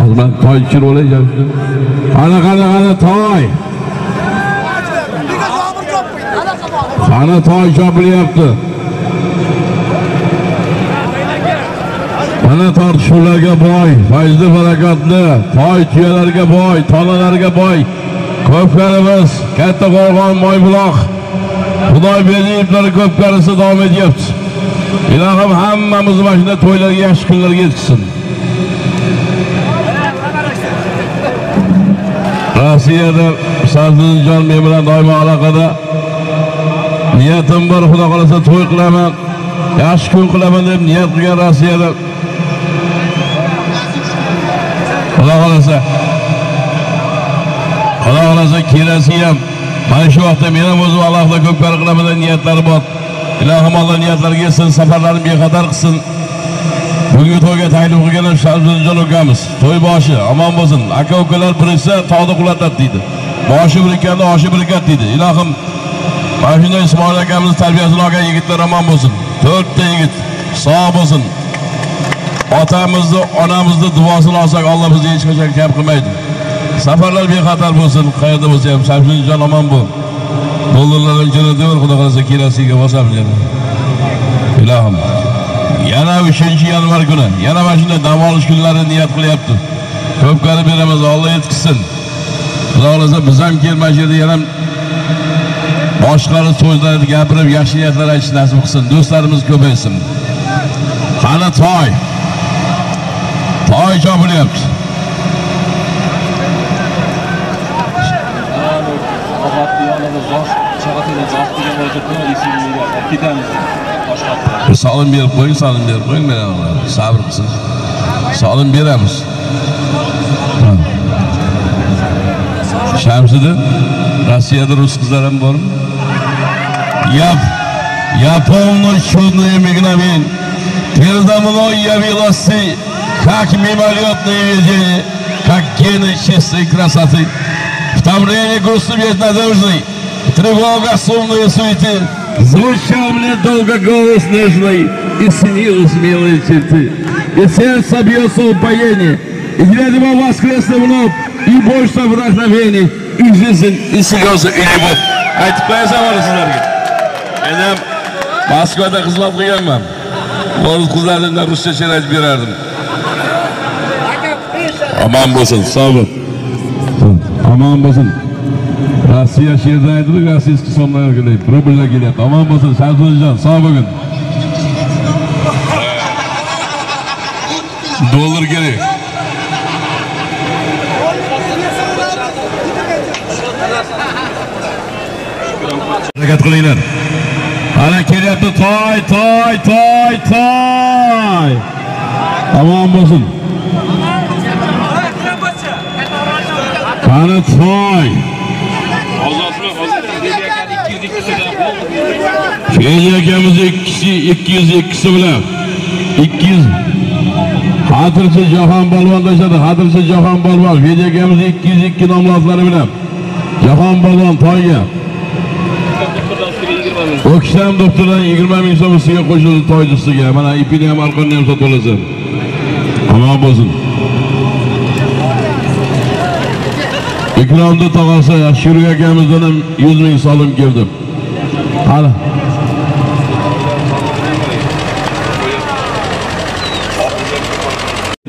Hozir toy ichirib olay ana Qani, qani, toy. Qani toy chopilyapti. Mana tortishuvlarga boy, fayzli barakatli, toy tuyalarga boy, tolalarga boy. Ko'pkarimiz katta qo'rg'on Moybuloq. xudoyberdiyevlar ko'pkarisi davom etyapti. Ilohim hammamizni mana shunday to'ylarga yaxshi kunlarga yetkazsin. Rossiyada Sazlinjon men bilan doimo aloqada. Niyatim bor, Xudo xolasa to'y qilaman. Yaxshi kun qilaman deb niyat qilgan Rossiyada. Xudo xolasa. Xudo xolasa kelasi ham mana shu vaqtda men ham o'zim Allohga ko'pkar qilaman. Ilohim Alloh niyatlarga yetsin, safarlarni bexatar qilsin. Bugungi to'yga taklif qilgan Shamsiddinjon ukamiz. To'y boshi omon bo'lsin. Aka ukalar biriksa tog'ni qulatadi deydi. Boshi birikkanda oshi birikat deydi. Ilohim mana shunday Ismoil akamiz tarbiyasini olgan yigitlar omon bo'lsin. To'rtta yigit sog' bo'lsin. Otamizni, onamizni duosini olsak Alloh bizni hech qachon kam qilmaydi. Safarlar bexatar bo'lsin, qayerda bo'lsa ham Shamsiddinjon omon bo'l. Bo'ldilardan jini devor xudo xolasa kelasiga bosamiz yana. Ilohim yana 3-yanvar kuni yana mana shunday dam olish kunlari niyat qilyapti. ko'p ko'rib beramiz, Alloh yetkazsin. Xudo xolasa biz ham kelmash yerda yana boshqalar so'zlarni gapirib yaxshi niyatlar aytish nasib qilsin. Do'stlarimiz ko'paysin. Qani toy. Toy chopilyapti. Ofatli yonida bosh chaqatiga zoq degan bo'lsa nima deysizlar? Ketamiz. Boshqa. Bir solim berib qo'ying, solim berib qo'ying, men sabr qilsin. Solim beramiz. Ha. Shamsiddin, Rossiyada rus qizlar ham bormi? Я, я полночный мигновень, передо мной явилась ты, как мимолетное видение, как гены чистой красоты. В томлении грустно безнадежный, тревога сумная суете. Звучал мне долго голос нежный, и снилось милые черты. И сердце бьется в упоении, и глядя во воскресный лоб и больше вдохновений, и жизнь, и слезы, и любовь. А теперь завалю, сынарги. Энем Москвада кызлап кыямам. Болу кызларымда русча шер айтып берардым. Аман болсын, сау бол. Аман болсын. Rossiya she'rdan aytdik, rossiyskiy sonlar kelyapti. Rubellar kelyapti. Aman bo'lsin, Shamsiddinjon, sog' bo'lgin. Dollar kerak. Harakat qilinglar. Ana kelyapti toy, toy, toy, toy. Aman bo'lsin. Qani toy. Feyzi akamiz ikkisi 202 bilan 200 Hadirchi Jahon Balvon tashadi. Hadirchi Jahon Balvon Feyzi akamiz 202 nomlodlari bilan Jahon Balvon toyga O'kishdan doktordan 20 ming so'm ustiga qo'shildi toy ustiga. Mana ipini ham arqonni ham sotib olasan. Omon bo'lsin. Ikromni tog'asi Ashurga akamizdan ham 100 ming solim keldi. Hali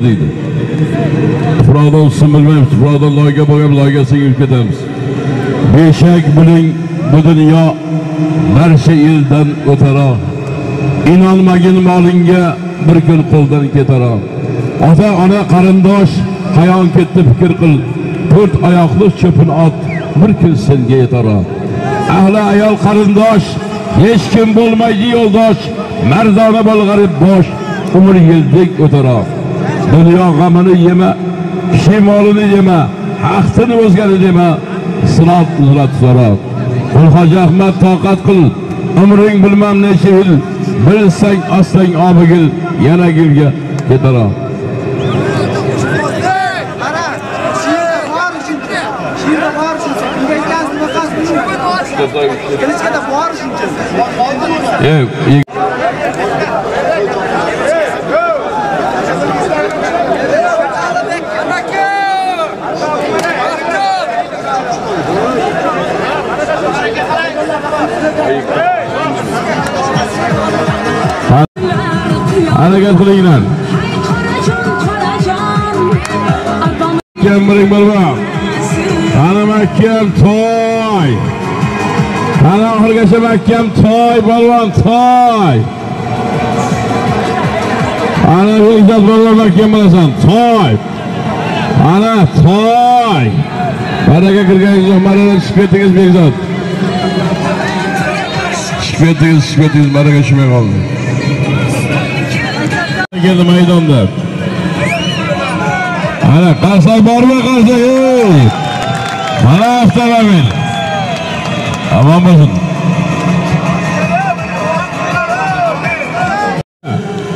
deydi. Tuproqda o'tsin bilmaymiz. Tuproqda loyga bo'lgan loygasiga yurib ketamiz. Beshak biling bu dunyo barcha eldan o'taroq. inonmagin molingga bir kun qo'ldan ketar ota ona qarindosh qayon ketdi fikr qil to'rt oyoqli cho'pin ot bir kun senga yetar ahli ayol qarindosh hech kim bo'lmaydi yo'ldosh mardona bo'l g'arib bosh umr yildek o'tar dunyo g'amini yema kishi molini yema haqsini o'zgani dema sinov uzrat so'rab qul hoji ahmad toqat qil. Umring bilmam necha yil bilsang ostsang obigil yana gilga ketar Qara, shira bor shuncha. Shira bor shuncha. Kimga aytasiz baqasiz. Kilichkada bor shuncha. Ey, harakat qilinglar Kemring bo'lma. ana mahkam toy. ana oxirgacha mahkam toy polvon toy. Ana Bekzod polvon mahkam bo'lasan toy. Ana toy. Baraka kirganingiz marhamat tushib ketdingiz Bekzod. Chiqib ketdingiz, baraka tushmay qoldi. Keldi maydonda. Ana qarsak bormi qarsak ey. Mana avtomobil. omon bo'lsin.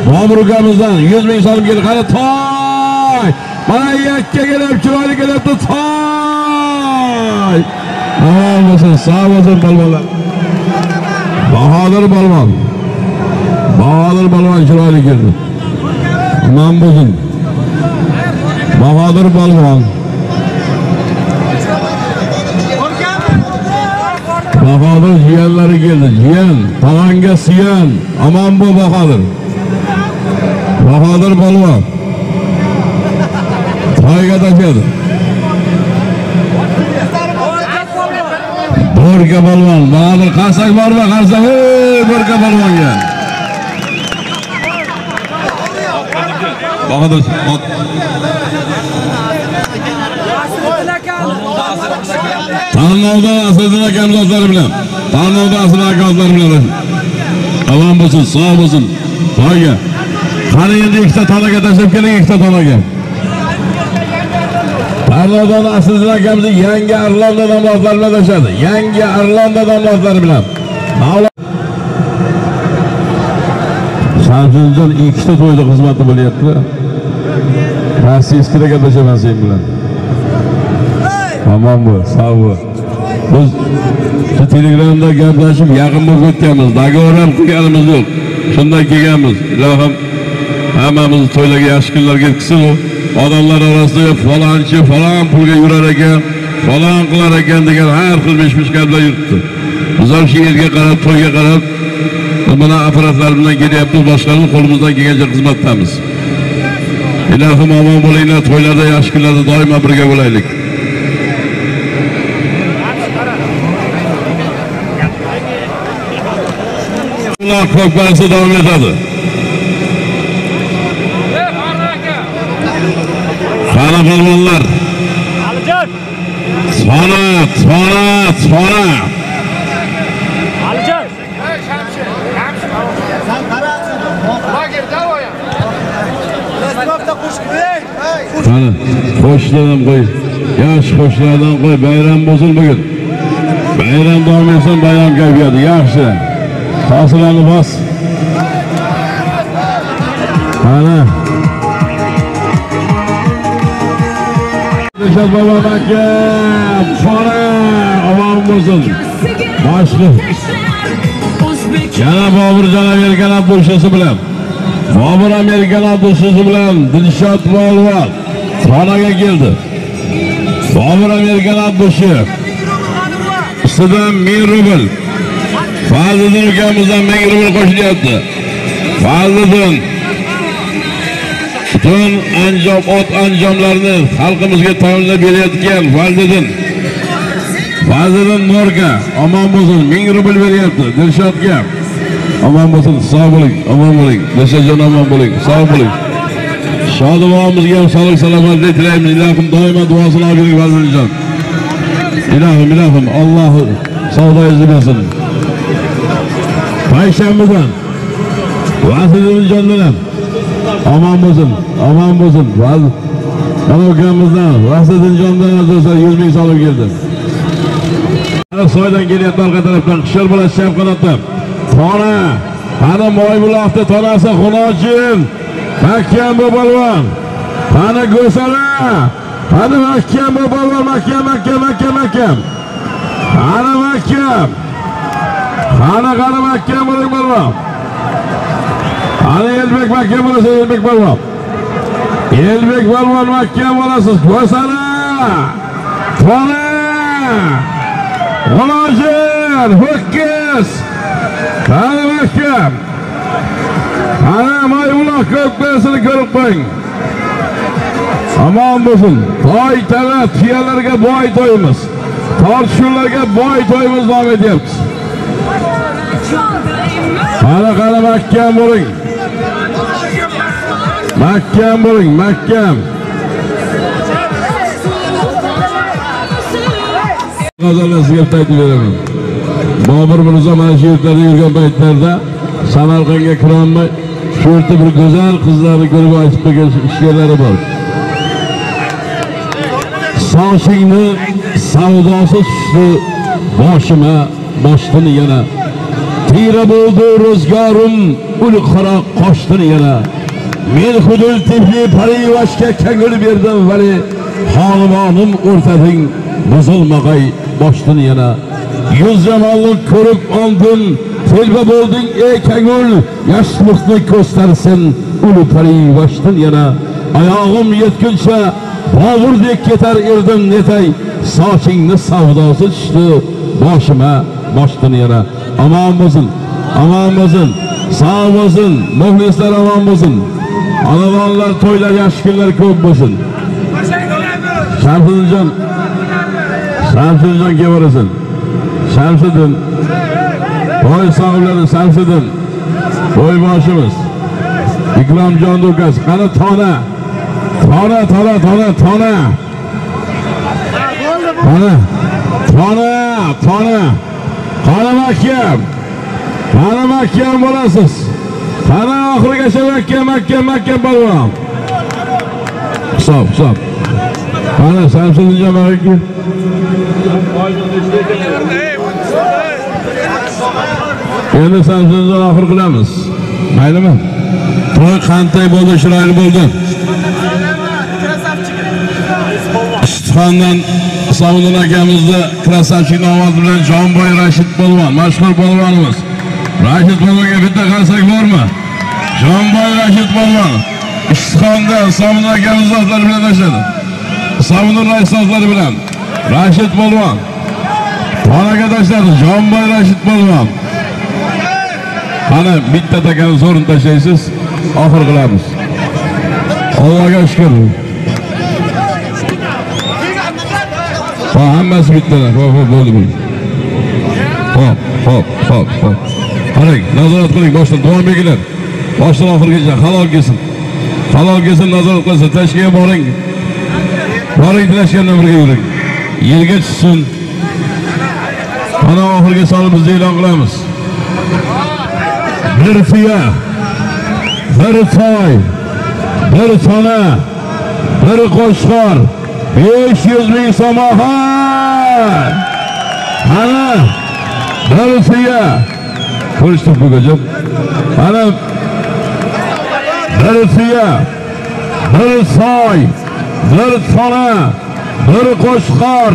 Bobur ukamizdan 100 ming so'm keldi. Qani toy. Mana yakka kelib chiroyli kelyapti toy. omon bo'lsin, sog' bo'lsin balmonlar. Bahodir Balvan. Bahodir Balvan chiroyli keldi. Aman bozun. Bahodir Balvan. Bahodir ciğerleri keldi. Jiyan, palanga suyan. Aman bu Bahodir. Bahodir Balvan. Toyga tashadi. Bo'rka balvon. Bahodir qarsak bormi? Qarsak, ey bo'rka balvonga. Bahodir, Tanlovda Asliddin akam zotlari bilan. Tanlovda Asliddin aka zotlari bilan. Omon bo'lsin, sog' bo'lsin. Toyga. Qani endi ikkita tonaga tashlab keling, ikkita tonaga. Tanlovdan Asliddin akamizning yangi Arlonda namozlari bilan tashladi. Yangi Arlonda namozlari bilan. Mavla Shamsiddin ikkita to'yda xizmati bo'lyapti. Rossiyskiga tashaman sen bilan. Tamam bo'l, sağ ol. Biz telegramda gaplashib yaqin bo'lib o'tganmiz. Dogovor ham qilganimiz yo'q. Shundan kelganmiz. Ilohim hammamizni to'ylarga yaxshi kunlarga yetkazsin. Odamlar orasida falonchi falon pulga yurar ekan, falon qilar ekan degan har xil mish-mish gaplar yuribdi. Biz ham shu yerga qarab, to'yga qarab mana apparatlar bilan kelyapmiz, boshqalarni qo'limizdan kelgancha xizmatdamiz. Ilohim omon bo'linglar, to'ylarda yaxshi kunlarda doimo birga bo'laylik. Ular ko'kbarisi davom etadi. Qani polvonlar. Alijon! Sona, sona, sona. Alijon! Qani qo'shlardan qo'y. Yaxshi qo'shlardan qo'y. Bayram bo'lsin bugun. Bayram davom etsin, bayram kayfiyati yaxshi. Hosilani bos. Qani. Nishon bobo aka, sona, omon bo'lsin. Boshliq. Yana Bobur janob Erkan bilan. Bobur Amerikan Abdushasi bilan Dilshod Polvon xonaga keldi. Bobur Amerikan Abdushi ustidan 1000 rubl. Fazliddin ukamizdan 1000 rubl qo'shilyapti. Fazliddin butun anjom ot anjomlarni xalqimizga tayinlab berayotgan Fazliddin Fazliddin Norga omon bo'lsin 1000 rubl beryapti Dilshodga. Omon bo'lsin, sog' bo'ling, omon bo'ling. Nashajon omon bo'ling, sog' bo'ling. Shodibonimizga ham sog'lik salomatlik tilaymiz. Ilohim doimo duosini olgin vazirjon. Ilohim, ilohim, Alloh savdoyingizni bersin. Payshanbadan Vazirimiz bilan omon bo'lsin, omon bo'lsin. ana ukamizdan Vasidinjondan azizlar 100 ming so'm keldi. Soydan kelyapti orqa tarafdan qishir bilan chap qanotda Tona, qani moybuloqni tonasi Xunojin. Mahkam bu polvon Qani Go'sala. Qani mahkam bu polvon mahkam, mahkam, mahkam, mahkam. Qani mahkam. Qani qani mahkam bo'ling polvon ana Elbek mahkam bo'lsa Elbek polvon Elbek balvon mahkam bo'lasiz. Go'sala. Tona. G'ulojin, ho'kiz. Qani mahkam. Ana maymuloq ko'kbesini ko'rib qo'ying. Omon bo'lsin. Toy tana tuyalarga boy to'yimiz. Tortishuvlarga boy to'yimiz davom etyapti. Qani qani mahkam bo'ling. Mahkam bo'ling, mahkam. Qozonlar sizga aytib beraman. Bobur Mirzo mana shu yerlarda yurgan paytlarda Samarqandga kirolmay, shu yerda bir go'zal qizlarni ko'rib aytib qo'ygan she'rlari bor. Sochingni savdosi tushdi boshima, boshdan yana. Tira bo'ldi ro'zgorim, ul qora qoshdan yana. Men hudul tibli parivashga ko'ngil berdim vali xonimonim o'rtading buzilmag'ay boshdan yana. Yuz yomonlik ko'rib oldim, telba bo'lding ey ko'ngil, yoshlikni ko'rstarsin ulu parivashdan yana. Oyog'im yetguncha Boburdek ketar erdim netay, sochingni savdosi tushdi boshima, boshdan yana. Omon bo'lsin, omon bo'lsin, sog' bo'lsin, muxlislar omon bo'lsin. Onajonlar to'ylar yaxshi kunlar ko'p bo'lsin. Shamsiddin Shamsiddin kelvarasan. Shamsiddin. To'y sog'lari Shamsiddin. To'y boshimiz. Ikromjon Dukas, qani tona. Tona, tona, tona, tona. Tona. Tona, tona. Qani mahkam. Qani mahkam bo'lasiz. Hamma oxirigacha makka makka makka polvon. Hisob, hisob. Mana Samsun mahkam. Endi Samsunni oxir qilamiz. Maylimi? To'y qanday bo'ldi, chiroyli bo'ldi. Xondan Saudin akamizni krasavchik ovoz bilan Jonboy Rashid polvon, mashhur polvonimiz. Rashid polvonga bitta qarsak bormi? Jonboy Rashid polvon. Ishxonda Saudin akamiz zotlari bilan tashladi. Saudin rais zotlari bilan. Rashid polvon. Xonaga tashladi Jonboy Rashid polvon. Qani bitta takani zo'rin tashlaysiz, oxir qilamiz. Allohga shukr. Ha, hammasi bittalar. Hop, hop, bo'ldi bu. Hop, hop, hop, hop. Qarang, nazorat qiling, boshdan davom etinglar. Boshdan oxirigacha halol kelsin. Halol kelsin, nazorat qilsin. tashkiga boring. Boring tilashgandan birga yuring. Yerga tushsin. Mana oxirgi sonimizni e'lon qilamiz. Bir tuya, bir soy bir sona bir qo'shqor, 500 ming so'mohat. Ana bir tuya. Ko'rishdi bugajon. Ana bir tuya, bir soy, bir tona, bir qo'shqor.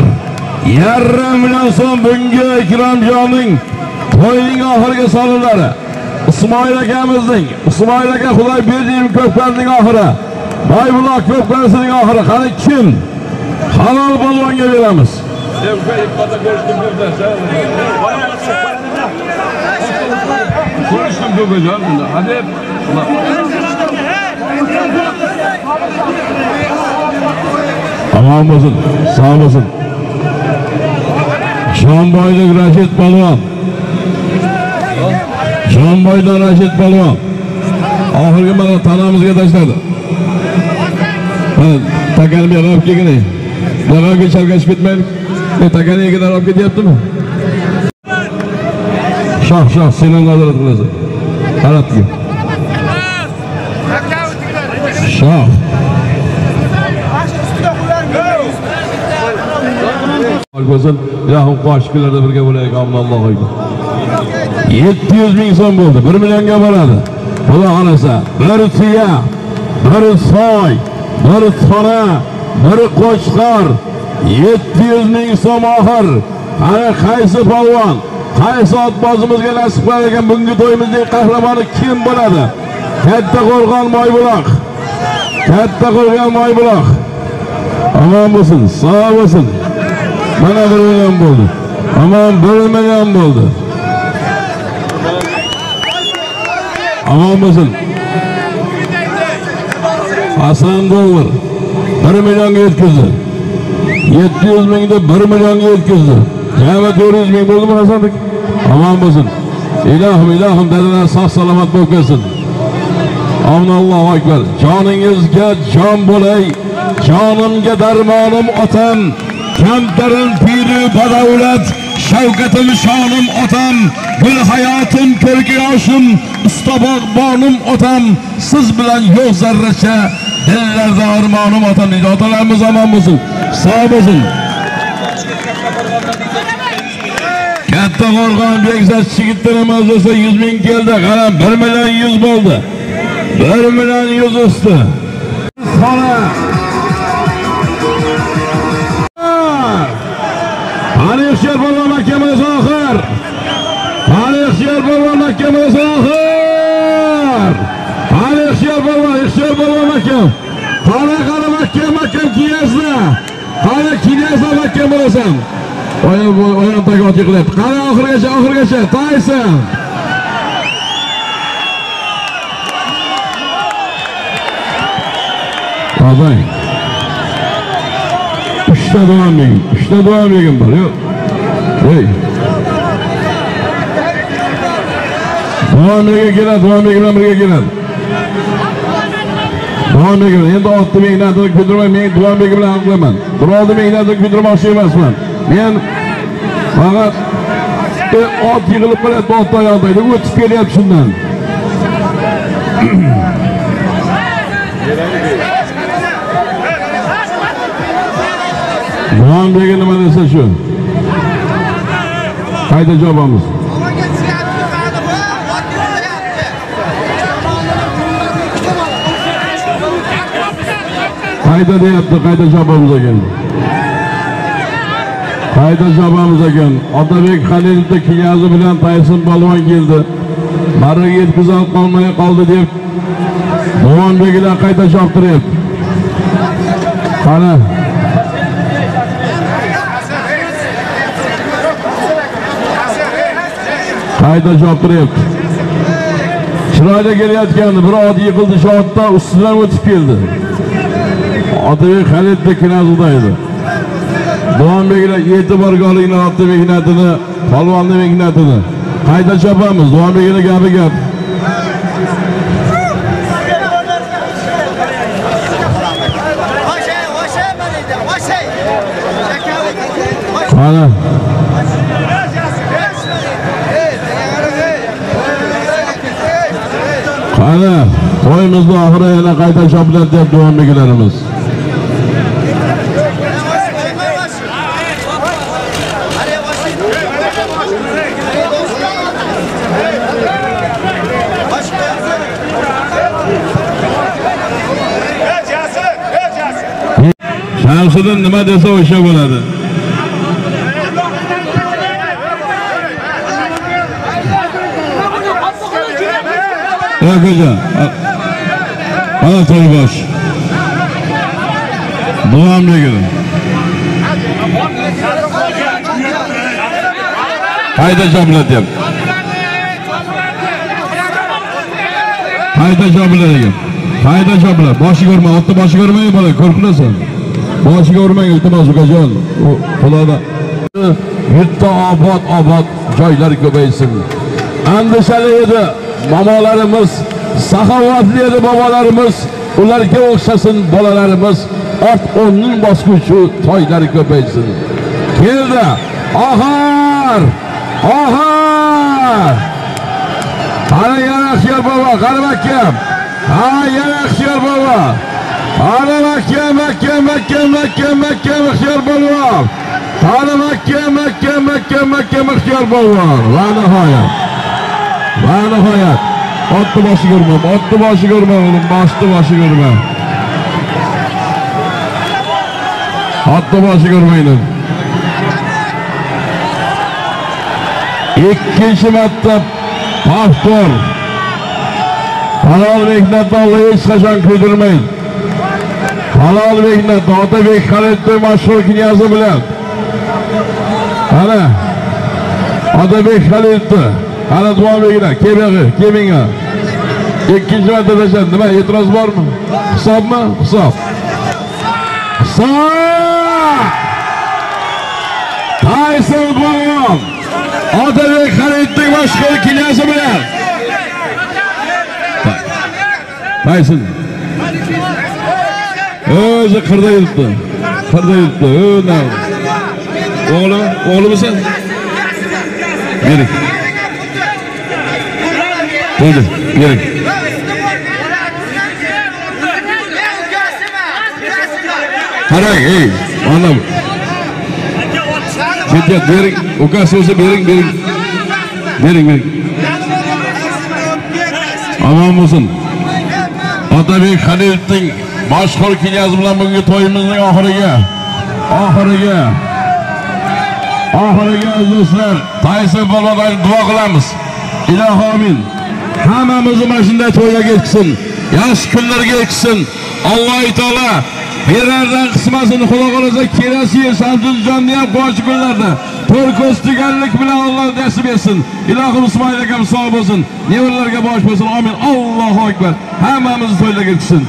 Yarim million so'm bunga Ikromjonning to'yining oxirgi sonlari. Ismoil akamizning, Ismoil aka Xudoy berdiğim ko'plarning oxiri. Boybuloq ko'plarisining oxiri. Qani kim? Halol polvonga beramiz. Ko'rishdim bugun, hadi. Omon bo'lsin, sog' bo'lsin. Jonboylik Rashid polvon. Jonboydan Rashid polvon. Oxirgi mana tanamizga tashladi. Ha, takani bu yoqqa olib kelgin. Bu yoqqa chalkashib ketmaylik. E, takani yegidan olib ketyaptimi? Shoh, shoh, sen ham nazorat qilasan. Qaratga. Shoh. Bo'lsin, ilohim qo'shiqlarda birga bo'laylik. Alloh akbar. 700 ming so'm bo'ldi. 1 millionga boradi. Xudo xolasa, bir tuya, bir soy, bir xona, bir qo'chqor 700 ming so'm oxir. Ana qaysi polvon, qaysi otbozimizga nasib qilar ekan bugungi to'yimizning qahramoni kim bo'ladi? Katta qo'rg'on Moybuloq. Katta qo'rg'on Moybuloq. Omon bo'lsin, sog' bo'lsin. Mana bir million bo'ldi. Omon 1 million bo'ldi. Omon bo'lsin. Hasan dollar 1 millionga yetkazdi. 700 mingni 1 millionga yetkazdi. Jami 400 ming bo'ldimi Hasanbek? Omon bo'lsin. Ilohim, ilohim dadalar sog' salomat bo'lib kelsin. Allohu akbar. Joningizga jon bo'lay. Jonimga darmonim otam. Kamtarin piri badavlat. Shavkatim shonim otam. Gul hayotim ko'rki yoshim. Usta bog'bonim otam. Siz bilan yo'q zarracha. Dillarda armonim otam. Otalarimiz omon bo'lsin. Sog' bo'lsin. Katta Qo'rg'on Bekzat Chigitlar mavzusi 100 ming keldi. Qarang 1 million 100 bo'ldi. 1 million 100 usti. Xona. Tarix sher mahkamasi oxir. Tarix Polvon mahkamasi oxir. Tarix Polvon, bo'lgan, sher bo'lgan mahkam. Qara qara mahkam mahkam kiyasda. Qara kiyasda mahkam bo'lasan. oyim oyim takot ot yiqilyapti. Qara oxirigacha oxirgacha Tayson. Tozang. Uchta davom egin. Uchta davom begim bor. Yo'q. ey Davom egin keladi, davom egin bilan birga keladi. Davom egin. Endi otni mehnatini kuydirmay, men davom bilan hal qilaman. Birovni mehnatini kuydirmoqchi emasman. Men faqat ot yig'ilib qolyapti ot oyoqdagi o'tib kelyapti shundan. Davom nima desa shu. Qayta javobimiz. Qayta deyapti, qayta javobimiz ekan. Qayta javobimiz ekan. Otabek Xalilovda kinyazi bilan Tayson polvon keldi. Bariga yetkazib qolmay qoldi deb Davonbegilar qayta choptiryapti. Qani qayta choptiryapti. Chiroyli kelayotgandi, bir ot yiqildi shu ustidan o'tib keldi. Otabek Xalidda kinazida edi. Davonbeklar e'tiborga olinglar ot mehnatini, polvonni mehnatini. Qayta chopamiz, Davonbeklar gapi gap. Qani Qani to'yimizni oxiri yana qayta chopiladi deb davomdagilarimiz. Shamsiddin nima desa o'sha bo'ladi. Akajon. Mana to'ybosh. Davomligini. Hayda jablatyapti. Hayda jablar ekan. Hayda jablar. Boshi ko'rma, otni boshi urmang bola, qo'rqinasan. Boshiga urmang iltimos ukajon. Xudoda yurtda obod obod. Joylar ko'paysin. andishali edi momolarimiz. Saxovatli edi bobolarimiz ularga o'xshasin bolalarimiz. Ot o'nning bosquchi toylari ko'paysin. Keldi. Oxir oxir ana yana ixtiyor bobo qarib akam ha yana ixtiyor bobo ana makka makka makka makka makka ixtiyor polvon ana makka makka makka makka ixtiyor polvon va nihoyat va nihoyat otni boshi ko'rma otni boshi ko'rma o'g'lim boshni boshi ko'rma otni boshi ko'rmaydi ikkinchi marta Pastor. Halol mehnatni Alloh hech qachon kuydirmaydi halol mehnat otabek xaridto'y mashhur knyazi bilan ana otabek xalidni ana duobegilar kelbag'i kelminglar ikkinchi marta tashladi nima e'tiroz bormi hisobmi hisob hisob tayson polvon otabek xaridning mashhur knyazi bilan tayson o'zi qirda yuribdi qirda yuribdi o'na o'g'li o'g'limisan bering. Bo'ldi bering. Qarang ey onam. Ketyapti bering ukasi bo'lsa bering bering. Bering bering. Omon bo'lsin. Otabek halilовning mashhur knyazi bilan bugungi to'yimizning oxiriga oxiriga oxiriga aziz do'stlar. Tayson polvonga duo qilamiz. Ilohi omin hammamizni mana shunday to'yga yetkazsin yaxshi kunlarga yetkazsin alloh taolo berardan qismasini xudo xohlasa kelasi yil shamsizjonni ham boshi kunlarda to'r ko'z tuganlik bilan alloh nasib etsin. Ilohim ismoil akam sog' bo'lsin. Nevaralarga bosh bo'lsin. Omin allohu akbar. Hammamizni to'ylarga yetkazsin